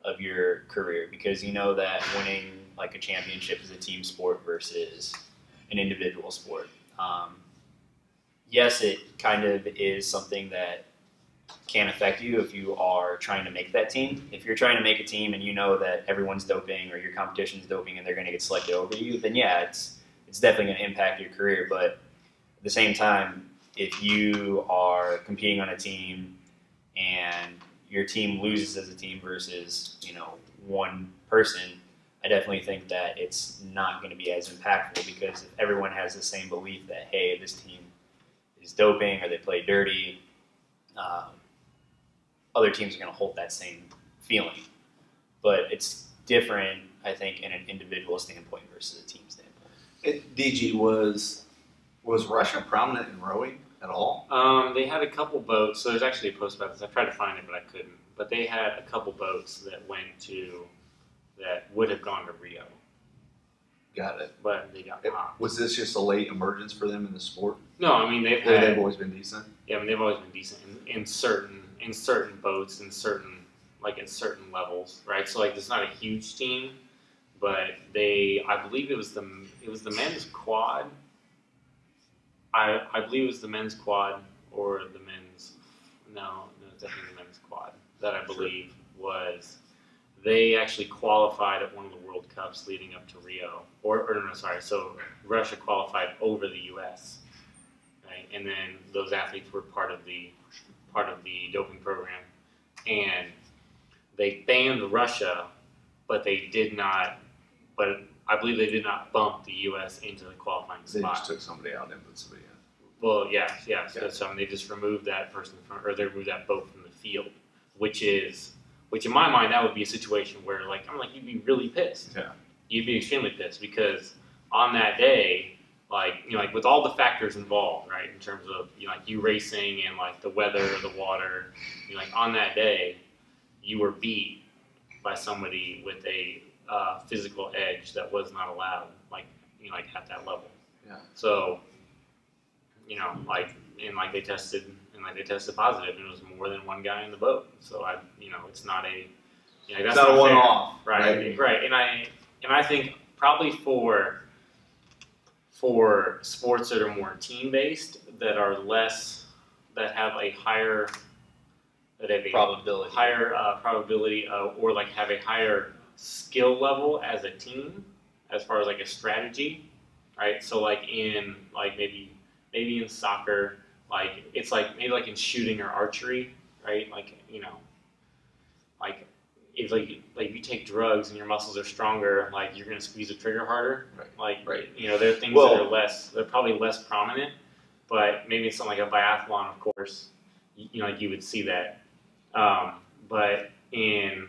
of your career because you know that winning like a championship is a team sport versus an individual sport. Um, yes, it kind of is something that can affect you if you are trying to make that team. If you're trying to make a team and you know that everyone's doping or your competition's doping and they're going to get selected over you, then yeah, it's it's definitely going to impact your career. But at the same time, if you are competing on a team and your team loses as a team versus you know one person, I definitely think that it's not going to be as impactful because if everyone has the same belief that hey, this team is doping or they play dirty. Um, other teams are going to hold that same feeling. But it's different, I think, in an individual standpoint versus a team standpoint. It, DG was was Russia prominent in rowing at all? Um, they had a couple boats. So there's actually a post about this. I tried to find it, but I couldn't. But they had a couple boats that went to that would have gone to Rio, Got it. but they got It- popped. Was this just a late emergence for them in the sport? No, I mean they've had They've always been decent. Yeah, I mean they've always been decent in, in certain in certain boats in certain like at certain levels, right? So like it's not a huge team, but they I believe it was the it was the men's quad. I I believe it was the men's quad or the men's no no it's definitely the men's quad that I believe was they actually qualified at one of the World Cups leading up to Rio or or no sorry so Russia qualified over the U.S right? And then those athletes were part of the part of the doping program, and they banned Russia, but they did not. But I believe they did not bump the U.S. into the qualifying They spot. just took somebody out and put somebody in. Well, yeah, yeah. So, Yeah. so I mean, they just removed that person from, or they removed that boat from the field, which is, which in my mind, that would be a situation where, like, I'm like, you'd be really pissed. Yeah. You'd be extremely pissed because on that day, like, you know, like with all the factors involved, right, in terms of, you know, like you racing and like the weather, the water, you know, like on that day, you were beat by somebody with a uh, physical edge that was not allowed, like, you know, like at that level. Yeah. So, you know, like and like they tested and like they tested positive and it was more than one guy in the boat. So I you know, it's not a you know, It's that's not a fair. one off. Right, right. And I and I think probably for for sports that are more team based that are less that have a higher that have a Probability. higher uh, probability of, or like have a higher skill level as a team as far as like a strategy right? So like in like maybe maybe in soccer like it's like maybe like in shooting or archery right? Like you know like if like like if you take drugs and your muscles are stronger like you're gonna squeeze the trigger harder. Right. like Right. you know there are things Well- that are less they're probably less prominent but maybe it's something like a biathlon of course. You, you know you would see that. Um, but in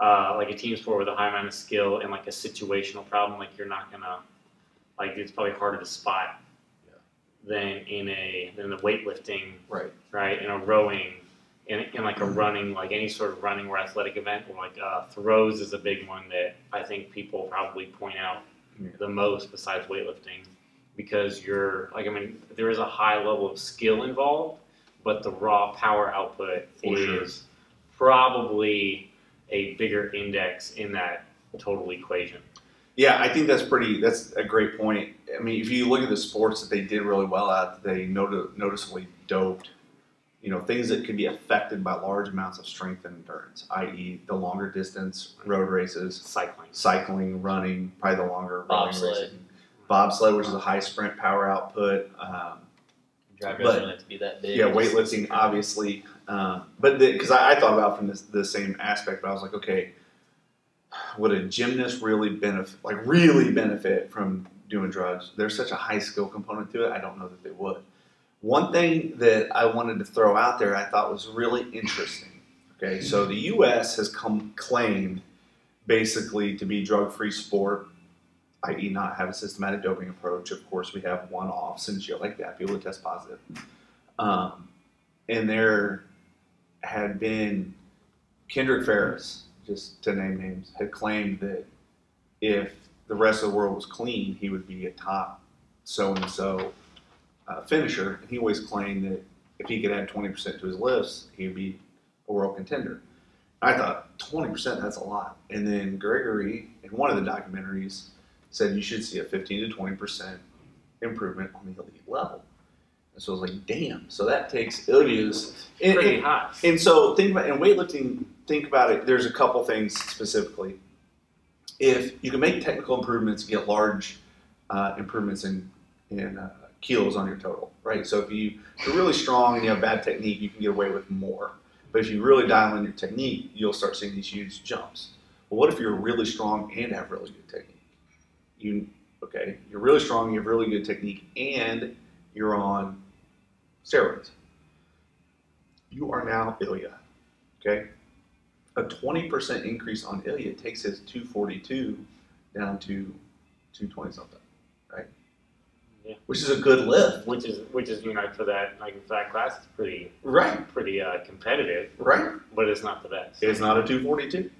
uh, like a team sport with a high amount of skill and like a situational problem, like you're not gonna like it's probably harder to spot than in a than the weightlifting, Right. right? In a rowing, in, in like a running, like any sort of running or athletic event, or like uh, throws is a big one that I think people probably point out Yeah. the most besides weightlifting because you're like I mean there is a high level of skill involved, but the raw power output For is sure. probably a bigger index in that total equation. Yeah, I think that's pretty. That's a great point. I mean, if you look at the sports that they did really well at, they noti- noticeably doped. You know, things that could be affected by large amounts of strength and endurance, i.e., the longer distance road races, Cycling. cycling, running, probably the longer rowing Bobsled. racing. Bobsled, which is a high sprint power output. Um, Driver But- doesn't want to be that big. yeah, It's just- weightlifting, obviously. Um, but because I, I thought about from this, the same aspect, but I was like, okay, would a gymnast really benefit, like really benefit from doing drugs? There's such a high skill component to it. I don't know that they would. One thing that I wanted to throw out there, I thought was really interesting. Okay, so the U.S. has come claimed basically to be drug free sport, i.e., not have a systematic doping approach. Of course, we have one offs and shit like that, people that test positive. Um, and there had been Kendrick Farris, just to name names, had claimed that if the rest of the world was clean, he would be a top so and so finisher. And he always claimed that if he could add 20% to his lifts, he would be a world contender. I thought 20%, that's a lot. And then Gregory, in one of the documentaries, said you should see a 15 to 20% improvement on the elite level. And so I was like, damn. So that takes Ilya's. And, Pretty and, high. and so think about in weightlifting, think about it. There's a couple things specifically. If you can make technical improvements, get large uh, improvements in in uh, kilos on your total, right? So if you, if you're really strong and you have bad technique, you can get away with more. But if you really dial in your technique, you'll start seeing these huge jumps. Well, what if you're really strong and have really good technique? You okay? You're really strong, you have really good technique, and you're on steroids. You are now Ilya. Okay? A 20% increase on Ilya takes his 242 down to 220 something, right? Yeah. Which is a good lift. which is which is you know for that like for that class it's pretty Right, pretty uh, competitive, right. but it's not the best. It is not a 242,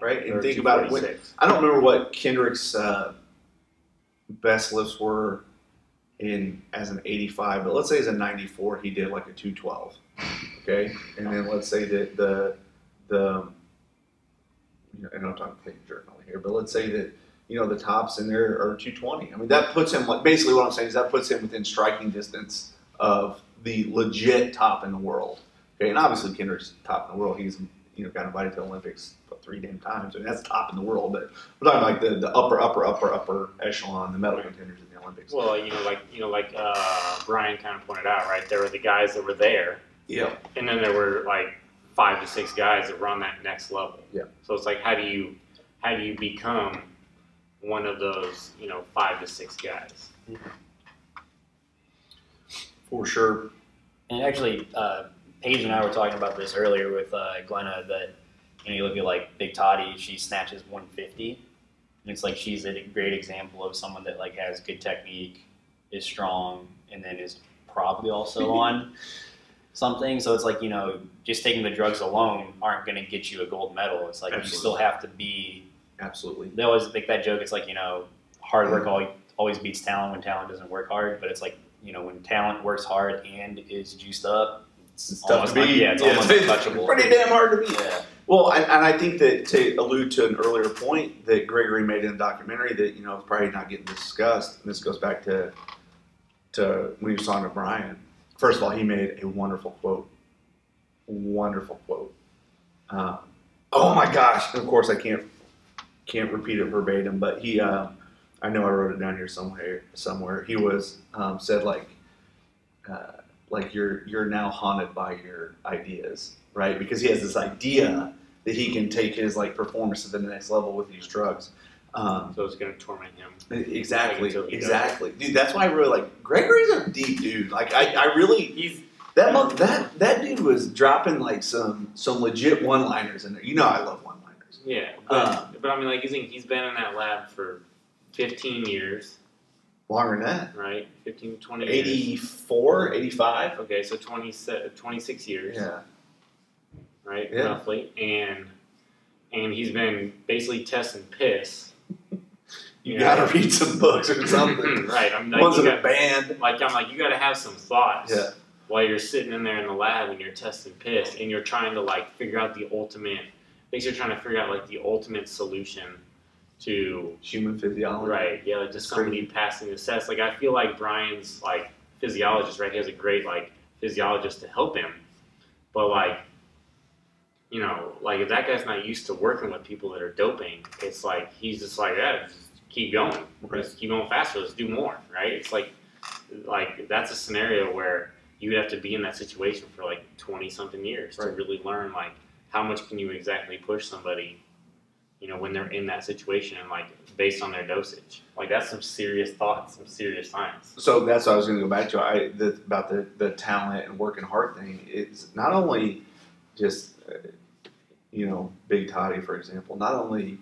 right? And Or think about it. When, I don't remember what Kendrick's uh, best lifts were in as an 85, but let's say as a 94, he did like a 212. Okay, and then let's say that the the you know, and I'm talking clean and jerk here, but let's say that you know the tops in there are 220. I mean that puts him like basically what I'm saying is that puts him within striking distance of the legit top in the world. Okay, and obviously Kendrick's top in the world. He's you know got invited to the Olympics three damn times. I mean that's top in the world, but we're talking like the, the upper upper upper upper echelon, the medal contenders the Olympics. Well, you know, like you know, like uh, Brian kind of pointed out, right? There were the guys that were there, Yeah, and then there were like five to six guys that were on that next level. Yeah. So it's like, how do you, how do you become one of those, you know, five to six guys? for sure. And actually, uh, Paige and I were talking about this earlier with uh, Glenna that you know you look at like Big Toddy, she snatches 150, and it's like she's a great example of someone that like has good technique, is strong, and then is probably also on something. So it's like you know just taking the drugs alone aren't going to get you a gold medal. It's like you still have to be. Absolutely. They always make that joke. It's like you know hard work mm. always always beats talent when talent doesn't work hard. But it's like you know when talent works hard and is juiced up. It's, It's tough to like- beat. yeah, it's Yeah, almost it's untouchable. Pretty damn hard to beat. Yeah. Well, and, and I think that to allude to an earlier point that Gregory made in the documentary that you know is probably not getting discussed, and this goes back to to when he was talking to Brian. First of all, he made a wonderful quote, wonderful quote. Um, oh my gosh! And of course, I can't can't repeat it verbatim, but he, uh, I know I wrote it down here somewhere. Somewhere he was um, said like, uh, like you're you're now haunted by your ideas, right? Because he has this idea that he can take his like performance to the next level with these drugs. Um, So it's going to torment him. exactly, Until he does. exactly, dude. That's why I really like Gregory's a deep dude. Like I, I really He's that that that dude was dropping like some some legit one liners in there. You know I love one liners. yeah, but, Uh. but I mean, like, he's he's been in that lab for 15 years, Longer than that. right? 15, 20 years. 84, 85? Okay, so 20, 26 years. Yeah. right? Yeah. Roughly, and and he's been basically testing piss. You Yeah. gotta read some books or something. right. I'm like, One's you in a band. like I'm like you got to have some thoughts Yeah. while you're sitting in there in the lab and you're testing piss and you're trying to like figure out the ultimate. Basically, you're trying to figure out like the ultimate solution to Human physiology. right. Yeah, like just somebody passing the test. Like I feel like Brian's like physiologist, right? He has a great like physiologist to help him, but like. You know, like if that guy's not used to working with people that are doping, it's like he's just like, yeah, just keep going, Right. just keep going faster, let's do more, right? It's like, like that's a scenario where you would have to be in that situation for like twenty something years to really learn like how much can you exactly push somebody, you know, when they're in that situation and like based on their dosage. Like that's some serious thought, some serious science. So that's what I was going to go back to. I the, about the the talent and working hard thing. It's not only just uh, you know Big Toddy, for example. Not only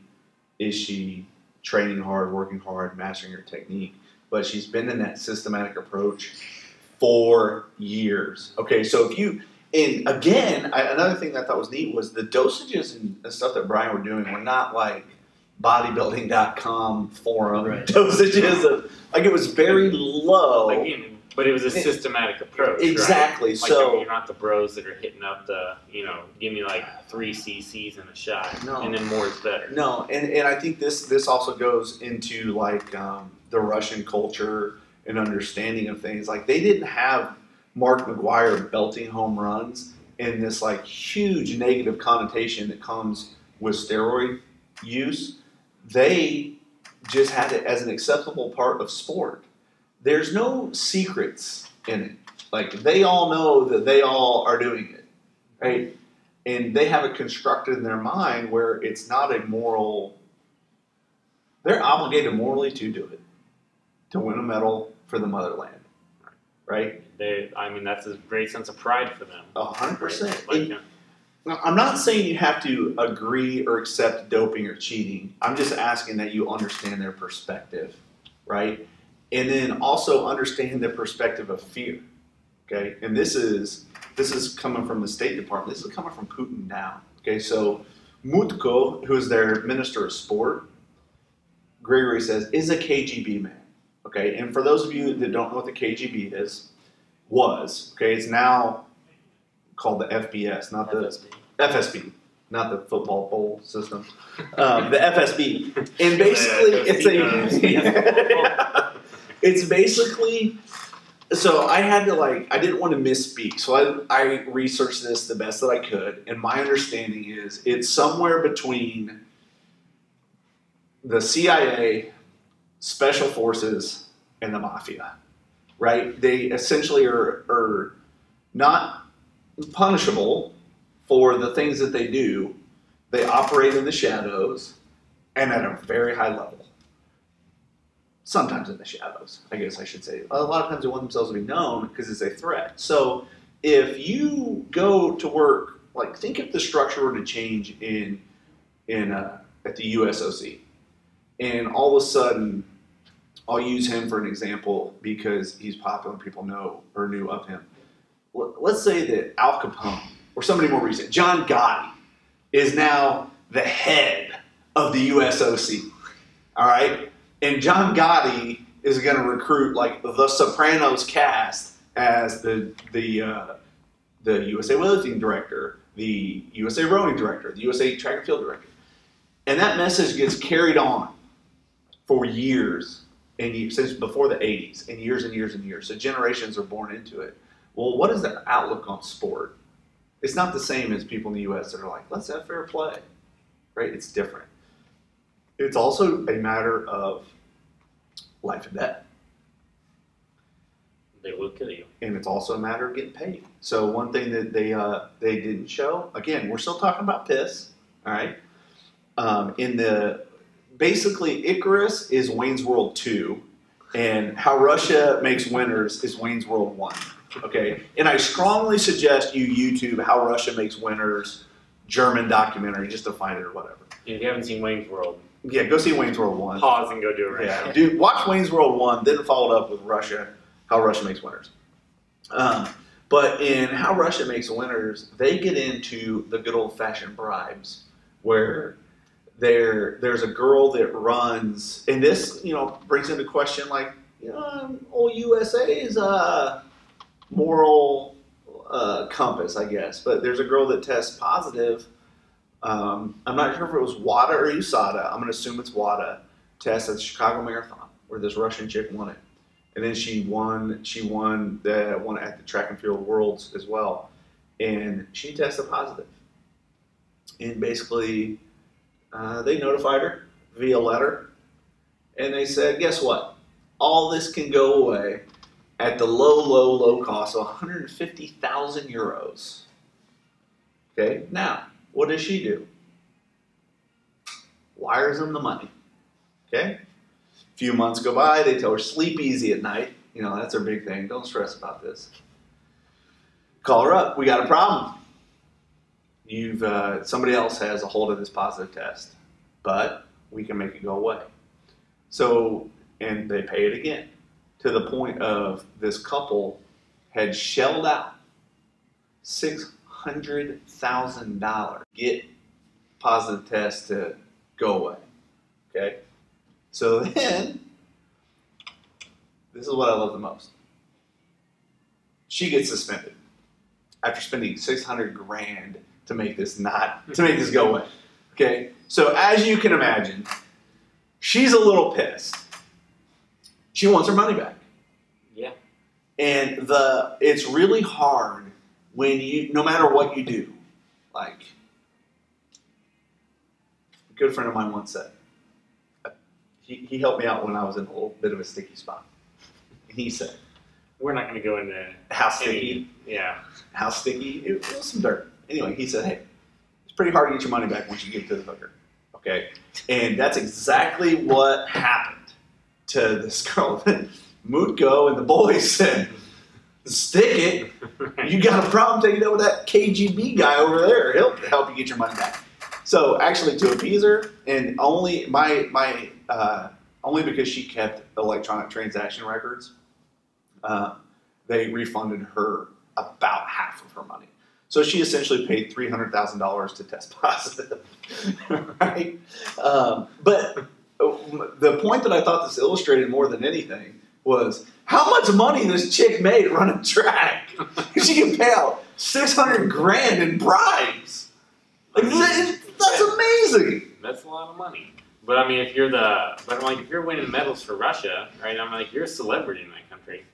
is she training hard, working hard, mastering her technique, but she's been in that systematic approach for years. Okay, so if you and again, I, another thing that I thought was neat was the dosages and stuff that Brian were doing were not like bodybuilding.com forum Right. dosages of like it was very low. Like, you know, but it was a systematic approach. right? exactly. Like so you're not the bros that are hitting up the, you know, give me like three CCs in a shot, No. and then more is better. No, and, and I think this this also goes into like um, the Russian culture and understanding of things. Like they didn't have Mark McGwire belting home runs and this like huge negative connotation that comes with steroid use. They just had it as an acceptable part of sport. There's no secrets in it. Like they all know that they all are doing it, right? and they have it constructed in their mind where it's not a moral they're obligated morally to do it to win a medal for the motherland right They, I mean, that's a great sense of pride for them. a hundred percent. I'm not saying you have to agree or accept doping or cheating. I'm just asking that you understand their perspective right? And then also understand the perspective of fear okay? And this is this is coming from the state department. This is coming from putin now okay? So mutko who is their minister of sport gregory says is a kgb man okay? And for those of you that don't know what the kgb is was okay it's now called the fbs not the FSB. FSB, not the football bowl system. Um, the FSB, and basically it's a it's basically so I had to like I didn't want to misspeak, so I I researched this the best that I could, and my understanding is it's somewhere between the CIA, special forces, and the mafia, right? They essentially are are not punishable for the things that they do. They operate in the shadows and at a very high level. Sometimes in the shadows, I guess I should say. A lot of times they want themselves to be known because it's a threat. So if you go to work, like think if the structure were to change in in uh, at the USOC, and all of a sudden, I'll use him for an example because he's popular and people know or knew of him. Let- Let's say that Al Capone or somebody more recent, John Gotti, is now the head of the USOC. All right, and John Gotti is going to recruit like the Sopranos cast as the the uh, the USA weightlifting director, the USA rowing director, the USA track and field director, and that message gets carried on for years and since before the 80s and years and years and years. So generations are born into it. Well, what is their outlook on sport? It's not the same as people in the U.S. that are like, let's have fair play, right? It's different. It's also a matter of life and death, They will kill you. and it's also a matter of getting paid. So one thing that they uh, they didn't show, again, we're still talking about piss, all right? Um, in the basically Icarus is Wayne's World two, and How Russia Makes Winners is Wayne's World one. Okay, and I strongly suggest you YouTube How Russia Makes Winners German documentary just to find it or whatever. If you haven't seen Wayne's World, Yeah, go see Wayne's World one. pause and go do it right Yeah, now. dude, watch Wayne's World one, then follow it up with Russia, How Russia Makes Winners. Um, but in How Russia Makes Winners, they get into the good old fashioned bribes, where there there's a girl that runs, and this you know brings into question like you know old USA's uh, moral uh, compass, I guess. But there's a girl that tests positive. Um, I'm not sure if it was WADA or USADA. I'm going to assume it's WADA test at the Chicago Marathon where this Russian chick won it, and then she won. She won the one at the Track and Field Worlds as well, and she tested positive. And basically, uh, they notified her via letter, and they said, "Guess what? All this can go away at the low, low, low cost of 150,000 euros." Okay, now what does she do? Wires them the money. Okay? A few months go by, they tell her sleep easy at night. You know, that's her big thing. Don't stress about this. Call her up. We got a problem. You've uh, somebody else has a hold of this positive test, but we can make it go away. So, and they pay it again to the point of this couple had shelled out six hundred thousand dollars get positive test to go away. Okay, so then this is what I love the most. She gets suspended after spending six hundred grand to make this not to mm-hmm. make this go away. Okay, so as you can imagine, she's a little pissed. She wants her money back. Yeah. And the it's really hard when you no matter what you do. Like a good friend of mine once said, he, he helped me out when I was in a little bit of a sticky spot. And he said, We're not going to go into How sticky? any. Yeah. How sticky? It, it was some dirt. Anyway, he said, Hey, it's pretty hard to get your money back once you give it to the hooker. Okay? And that's exactly what happened to this girl. Mutko and the boys said, Stick it. You got a problem taking over that KGB guy over there. He'll help you get your money back. So actually, to appease her, and only my my uh, only because she kept electronic transaction records, uh, they refunded her about half of her money. So she essentially paid three hundred thousand dollars to test positive, right? Um, but uh, the point that I thought this illustrated more than anything was how much money this chick made running track. she can pay out six hundred grand in bribes. Like that- that's amazing. That's a lot of money. But I mean, if you're the, but I'm like, if you're winning medals for Russia, right? I'm like, you're a celebrity in that country.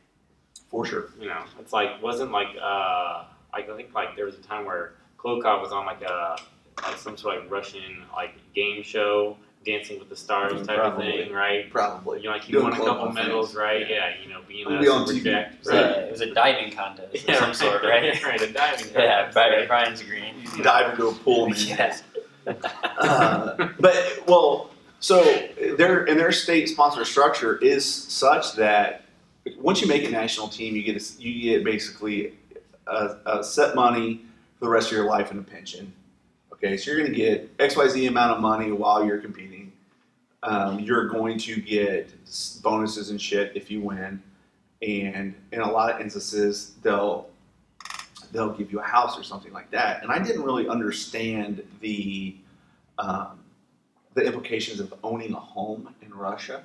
For sure. You know, it's like wasn't like uh, like I think like there was a time where Klokov was on like a like some sort of like Russian like game show, Dancing with the Stars type Probably. of thing, right? Probably. You know, like he Doing won a couple Klokov medals, things. right? Yeah, you know, being We'll a be on super TV. jack, It was, a, it was a diving contest of some sort, right? right, a diving. yeah, contest, Brian, right? Brian's green. You dive into a pool. And Yeah. uh, but well, so their and their state sponsor structure is such that once you make a national team, you get a, you get basically a, a set money for the rest of your life in a pension. Okay, so you're going to get X Y Z amount of money while you're competing. Um, you're going to get bonuses and shit if you win, and in a lot of instances, they'll they'll give you a house or something like that. And I didn't really understand the um, the implications of owning a home in Russia.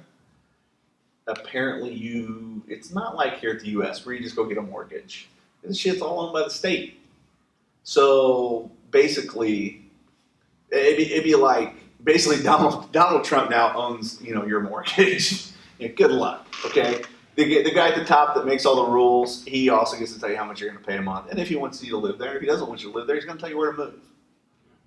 Apparently, you it's not like here at the U.S. where you just go get a mortgage. This shit's all owned by the state. So basically, it'd be, it'd be like basically Donald Donald Trump now owns you know your mortgage. Yeah, good luck. Okay. The, the guy at the top that makes all the rules, he also gets to tell you how much you're going to pay a month. And if he wants you to live there, if he doesn't want you to live there, he's going to tell you where to move.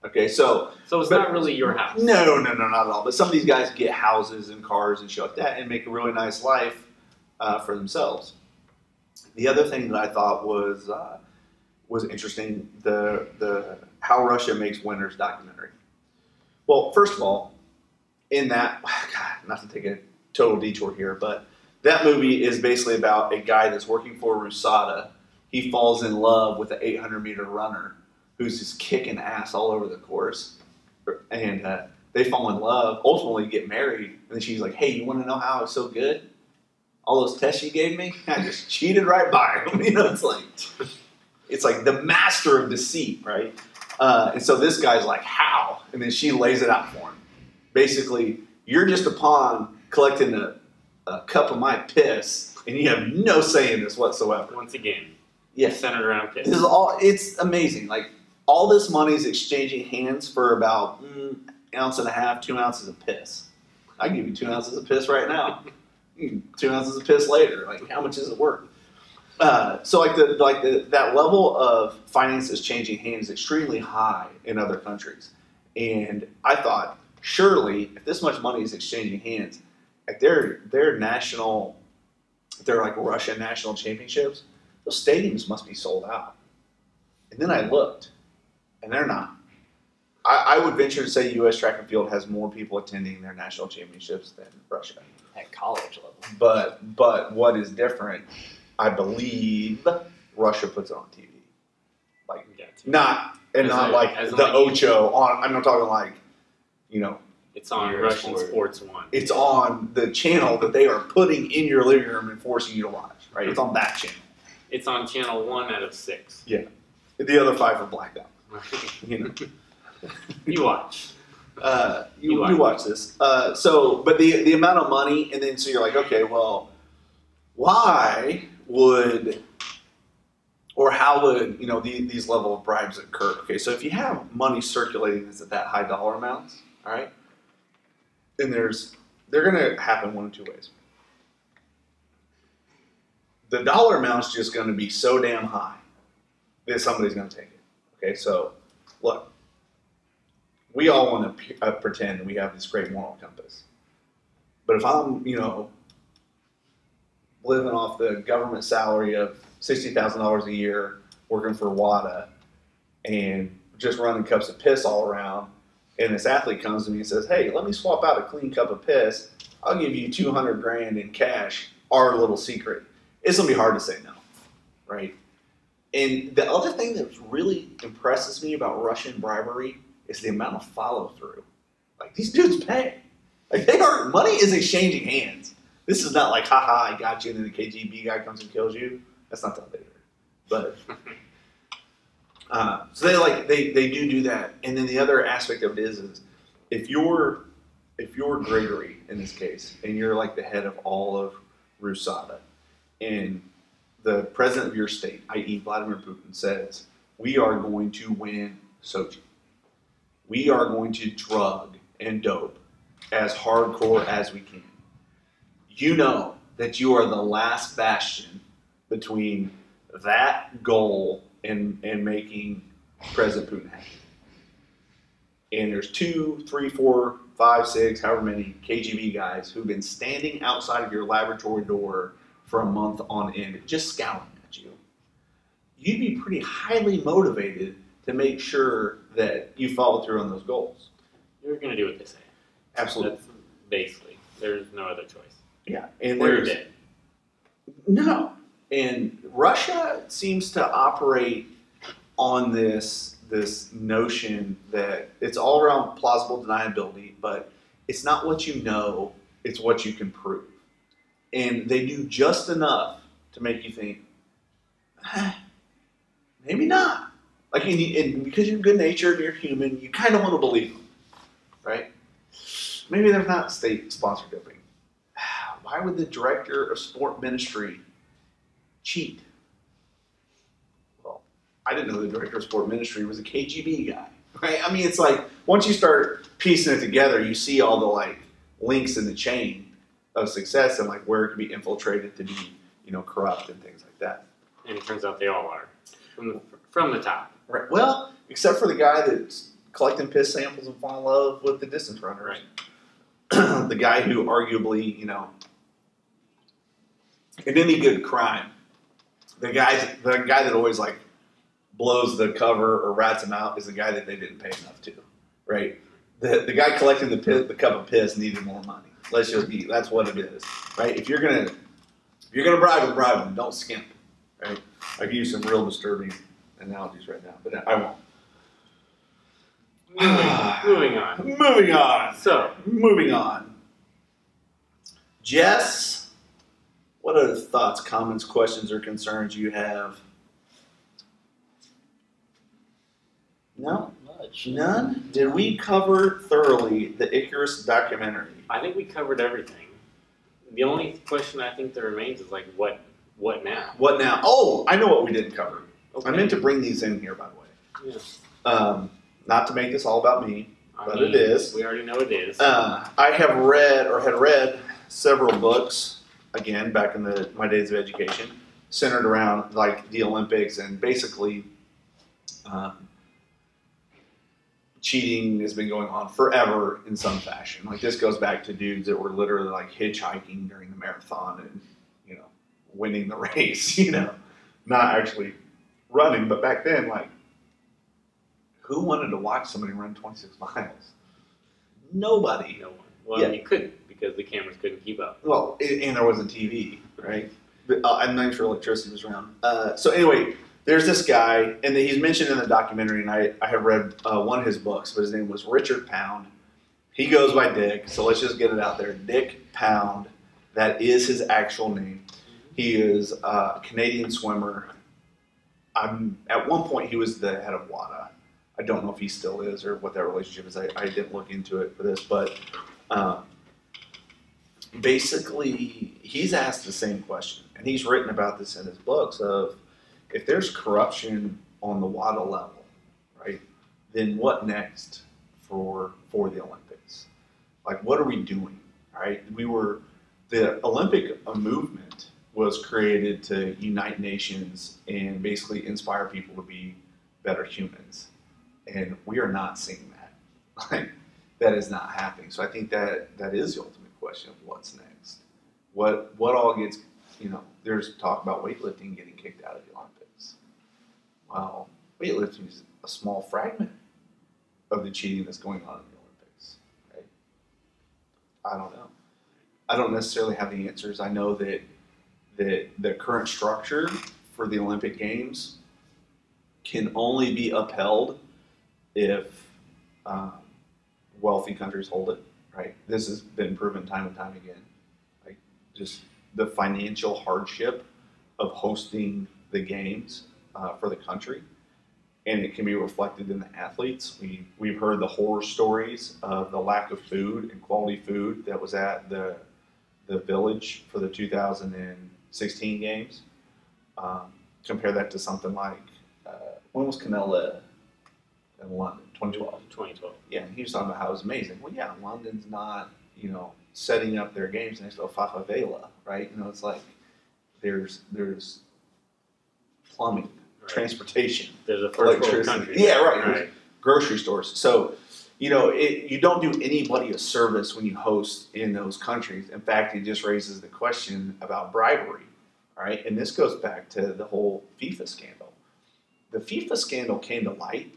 Okay, so So it's But- not really your house. no, no, no, not at all. But some of these guys get houses and cars and shit like that and make a really nice life uh, for themselves. The other thing that I thought was uh, was interesting the the how Russia makes winners documentary. Well, first of all, in that, God, not to take a total detour here, but that movie is basically about a guy that's working for Rusada. He falls in love with an 800 meter runner who's just kicking ass all over the course, and uh, they fall in love. Ultimately, get married, and then she's like, "Hey, you want to know how I was so good? All those tests you gave me, I just cheated right by them." You know, it's like it's like the master of deceit, right? Uh, and so this guy's like, "How?" And then she lays it out for him. Basically, you're just a pawn collecting a, a cup of my piss, and you have no say in this whatsoever. Once again, Yes. centered around kids. This is all. It's amazing. Like all this money is exchanging hands for about mm, ounce and a half, two ounces of piss. I give you two ounces of piss right now. Mm, two ounces of piss later. Like how much is it worth? Uh, so like the like the, that level of finances changing hands extremely high in other countries, and I thought surely if this much money is exchanging hands, like their their national, their like Russian national championships, those stadiums must be sold out. And then I looked, and they're not. I, I would venture to say U.S. track and field has more people attending their national championships than Russia. At college level. But but what is different? I believe Russia puts it on TV, Yeah, too. not and As not a- like the like- Ocho on. I'm not talking like you know It's on Eurosport. Russian Sports One. It's on the channel that they are putting in your living room and forcing you to watch. Right? It's on that channel. It's on channel one out of six. Yeah, The other five are blacked out. You know. you watch. Uh, you, You you, watch. watch this. Uh, so, but the the amount of money, and then so you're like, okay, well, why would or how would you know the, these level of bribes occur? Okay, so if you have money circulating that's at that high dollar amounts, all right, then there's they're going to happen one of two ways. The dollar amount's just going to be so damn high that somebody's going to take it. Okay, so look, we all want to uh, pretend we have this great moral compass. But if I'm, you know, living off the government salary of sixty thousand dollars a year, working for WADA, and just running cups of piss all around, and this athlete comes to me and says, "Hey, let me swap out a clean cup of piss. I'll give you two hundred grand in cash. Our little secret." It's gonna be hard to say no, right? And the other thing that really impresses me about Russian bribery is the amount of follow through. Like these dudes pay. Like they are money is exchanging hands. This is not like haha I got you and then the KGB guy comes and kills you. That's not that later. But uh, so they like they, they do do that. And then the other aspect of it is is if you're if you're Gregory in this case and you're like the head of all of Rusada and the president of your state, i.e. Vladimir Putin, says, we are going to win Sochi. We are going to drug and dope as hardcore as we can. You know that you are the last bastion between that goal and, and making President Putin happy. And there's two, three, four, five, six, however many KGB guys who've been standing outside of your laboratory door for a month on end, just scowling at you. You'd be pretty highly motivated to make sure that you follow through on those goals. You're gonna do what they say. Absolutely. That's basically. There's no other choice. Yeah. And Or there's no. And Russia seems to operate on this this notion that it's all around plausible deniability, but it's not what you know, it's what you can prove. And they do just enough to make you think, "Ah, maybe not. Like, you, and because you're good natured, and you're human, you kind of want to believe them, right? Maybe they're not state sponsored doping. Why would the director of sport ministry cheat? Well, I didn't know the director of sport ministry was a KGB guy, right? I mean, it's like once you start piecing it together, you see all the like links in the chain of success and like where it could be infiltrated to be, you know, corrupt and things like that. And it turns out they all are. From the, top. Right. Well, except for the guy that's collecting piss samples and fall in love with the distance runners. the guy who arguably, you know, in any good crime, the guy, the guy that always like blows the cover or rats him out is the guy that they didn't pay enough to, right? The, the guy collecting the piss, the cup of piss needed more money. Let's just be that's what it is, right? If you're gonna if you're gonna bribe him, bribe him. Don't skimp, right? I can use some real disturbing analogies right now, but I won't. Moving, moving on. Moving on. So, Moving on. Jess, what other thoughts, comments, questions, or concerns you have? No? Much. None? Did we cover thoroughly the Icarus documentary? I think we covered everything. The only question I think that remains is like, what, what now? What now? Oh, I know what we didn't cover. Okay. I meant to bring these in here, by the way. Yeah. Um, not to make this all about me. I But mean, it is. We already know it is. Uh, I have read or had read several books again back in the my days of education, centered around like the Olympics and basically um, cheating has been going on forever in some fashion. Like this goes back to dudes that were literally like hitchhiking during the marathon and you know winning the race. You know, not actually running, but back then like. Who wanted to watch somebody run 26 miles? Nobody. no one. Well, Yeah. you couldn't because the cameras couldn't keep up. Well, and and there wasn't TV, right? But, uh, I'm not sure electricity was around. Uh, so anyway, there's this guy, and he's mentioned in the documentary, and I, I have read uh, one of his books, but his name was Richard Pound. He goes by Dick, so let's just get it out there. Dick Pound, that is his actual name. He is a Canadian swimmer. I'm at one point he was the head of WADA. I don't know if he still is or what that relationship is. I, I didn't look into it for this, but um, basically he's asked the same question, and he's written about this in his books of if there's corruption on the WADA level, right? Then what next for for the Olympics? Like, what are we doing? Right? We were the Olympic movement was created to unite nations and basically inspire people to be better humans, and we are not seeing that. Like, that is not happening. So I think that that is the ultimate question of what's next. What what all gets you know? There's talk about weightlifting getting kicked out of the Olympics. Well, weightlifting is a small fragment of the cheating that's going on in the Olympics. Right? I don't know. I don't necessarily have the answers. I know that the current structure for the Olympic Games can only be upheld if um, wealthy countries hold it. Right? This has been proven time and time again. Like just the financial hardship of hosting the games uh, for the country and it can be reflected in the athletes. We we've heard the horror stories of the lack of food and quality food that was at the the village for the 2016 games. Um, compare that to something like uh, when was Canela in London? 2012. 2012. Yeah, he was talking about how it was amazing. Well, yeah, London's not you know setting up their games next to a Favela, right? You know, it's like there's there's plumbing Right. transportation, There's a first world country. Yeah, right. Right. grocery stores. So, you know, it, you don't do anybody a service when you host in those countries. In fact, it just raises the question about bribery, right? And this goes back to the whole FIFA scandal. The FIFA scandal came to light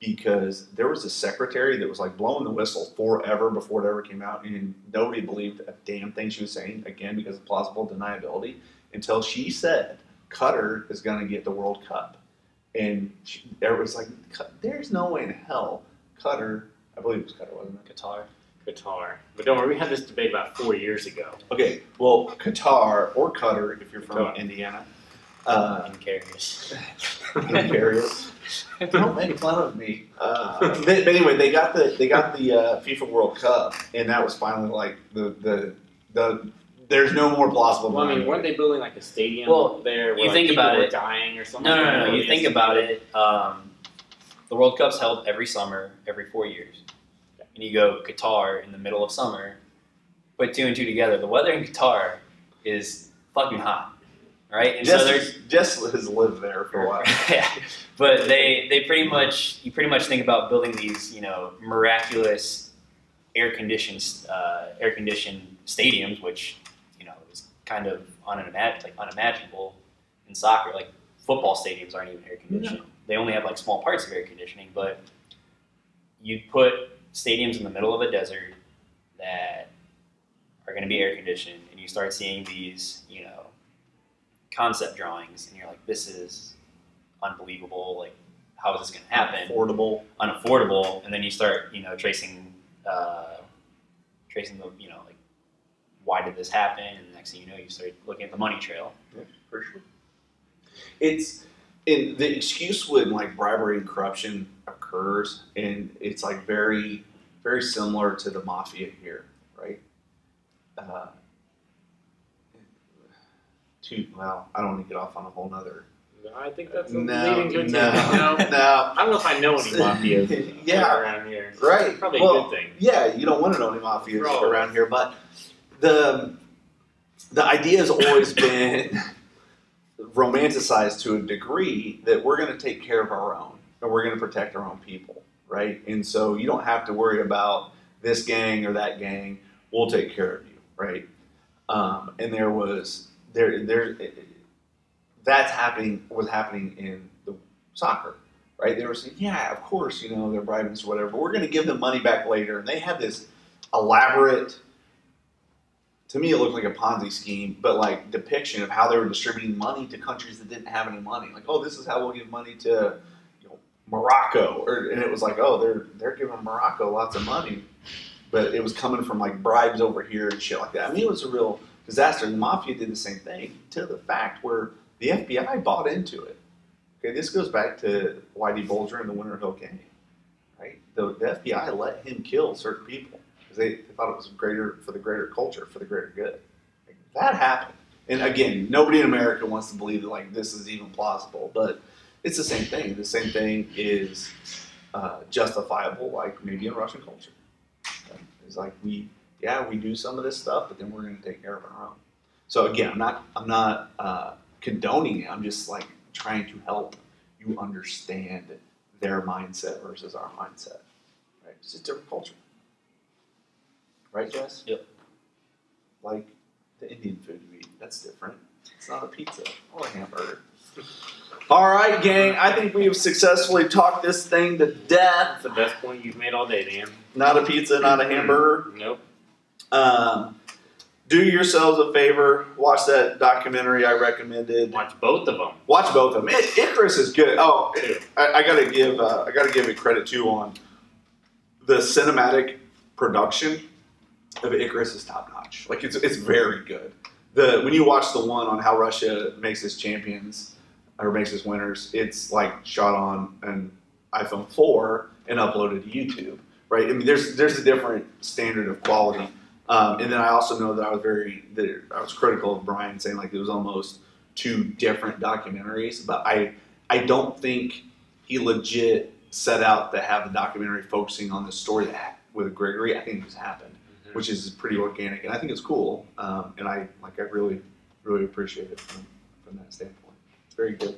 because there was a secretary that was like blowing the whistle forever before it ever came out, and nobody believed a damn thing she was saying, again, because of plausible deniability, until she said Qatar is going to get the World Cup. And she, everybody's like, there's no way in hell Qatar, I believe it was Qatar, wasn't it? Qatar. Qatar. But don't worry, we had this debate about four years ago. Okay, well, Qatar or Qatar, if you're from Qatar. Indiana, uh, in carriers. Imperials. Don't make fun of me. Uh, but, but anyway, they got the they got the uh, FIFA World Cup, and that was finally like the the the. There's no more plausible. Well, I mean, weren't they building like a stadium Well, up there? Where, you like, think about were it- dying or something. No, no, like no, no. You think about it. Um, the World Cup's held every summer, every four years, and you go Qatar in the middle of summer. Put two and two together. The weather in Qatar is fucking hot, right? And so there's Jess, Jess has lived there for a while. yeah, but they they pretty much you pretty much think about building these you know miraculous air conditioned uh, air conditioned stadiums, which you know is kind of unimag- like unimaginable in soccer. Like football stadiums aren't even air conditioned; they only have like small parts of air conditioning. But you put stadiums in the middle of a desert that are going to be air conditioned, and you start seeing these you know concept drawings, and you're like, this is unbelievable. Like, how is this going to happen? Affordable. Unaffordable, and then you start, you know, tracing, uh, tracing the, you know, like, why did this happen? And the next thing you know, you start looking at the money trail. Yeah, for sure. It's and the excuse when like bribery and corruption occurs, and it's like very, very similar to the mafia here, right? Uh, to well, I don't want to get off on a whole nother. I think that's a No, leading good no. No, no. I don't know if I know any mafias Yeah. around here. Right. Probably Well, a good thing. Yeah, you don't want to know any mafias Bro. around here, but the the idea has always been romanticized to a degree that we're going to take care of our own and we're going to protect our own people, right? And so you don't have to worry about this gang or that gang. We'll take care of you, right? Um, and there was there there that's happening was happening in the soccer, right? They were saying, yeah, of course, you know, they're bribing us or whatever. But we're going to give them money back later, and they had this elaborate. To me, it looked like a Ponzi scheme, but like depiction of how they were distributing money to countries that didn't have any money. Like, oh, this is how we'll give money to, you know, Morocco, or and it was like, oh, they're they're giving Morocco lots of money. but it was coming from like bribes over here and shit like that. I mean, it was a real disaster. The mafia did the same thing to the fact where the FBI bought into it. Okay, this goes back to Whitey Bulger and the Winter Hill Gang, right? The, the FBI let him kill certain people because they, they thought it was greater for the greater culture, for the greater good. Like, that happened. And again, nobody in America wants to believe that like this is even plausible, but it's the same thing. The same thing is uh, justifiable, like maybe in Russian culture. Okay? It's like we, yeah, we do some of this stuff, but then we're going to take care of our own. So again, I'm not, I'm not uh, condoning it. I'm just like trying to help you understand their mindset versus our mindset. Right? It's a different culture. Right, Jess? Yep. Like the Indian food you eat. That's different. It's not a pizza or a hamburger. All right, gang. I think we have successfully talked this thing to death. That's the best point you've made all day, Dan. Not a pizza, not a hamburger. Nope. Um, do yourselves a favor. Watch that documentary I recommended. Watch both of them. Watch both of them. I- Icarus is good. Oh, Too. I, I gotta give uh, I gotta give it credit too on the cinematic production of Icarus is top notch. Like it's it's very good. The when you watch the one on how Russia makes its champions or makes its winners, it's like shot on an iPhone four and uploaded to YouTube. Right? I mean, there's there's a different standard of quality. Um, and then I also know that I was very that I was critical of Bryan saying like it was almost two different documentaries, but I I don't think he legit set out to have the documentary focusing on the story that with Gregory. I think it just happened. Which is pretty organic, and I think it's cool. Um, and I like I really really appreciate it from, from that standpoint. It's very good.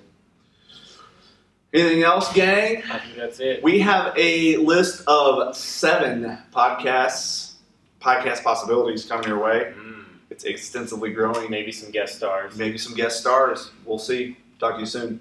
Anything else, gang? I think that's it. We have a list of seven podcasts, podcast possibilities coming your way. Mm. It's extensively growing. Maybe some guest stars. Maybe some guest stars. We'll see. Talk to you soon.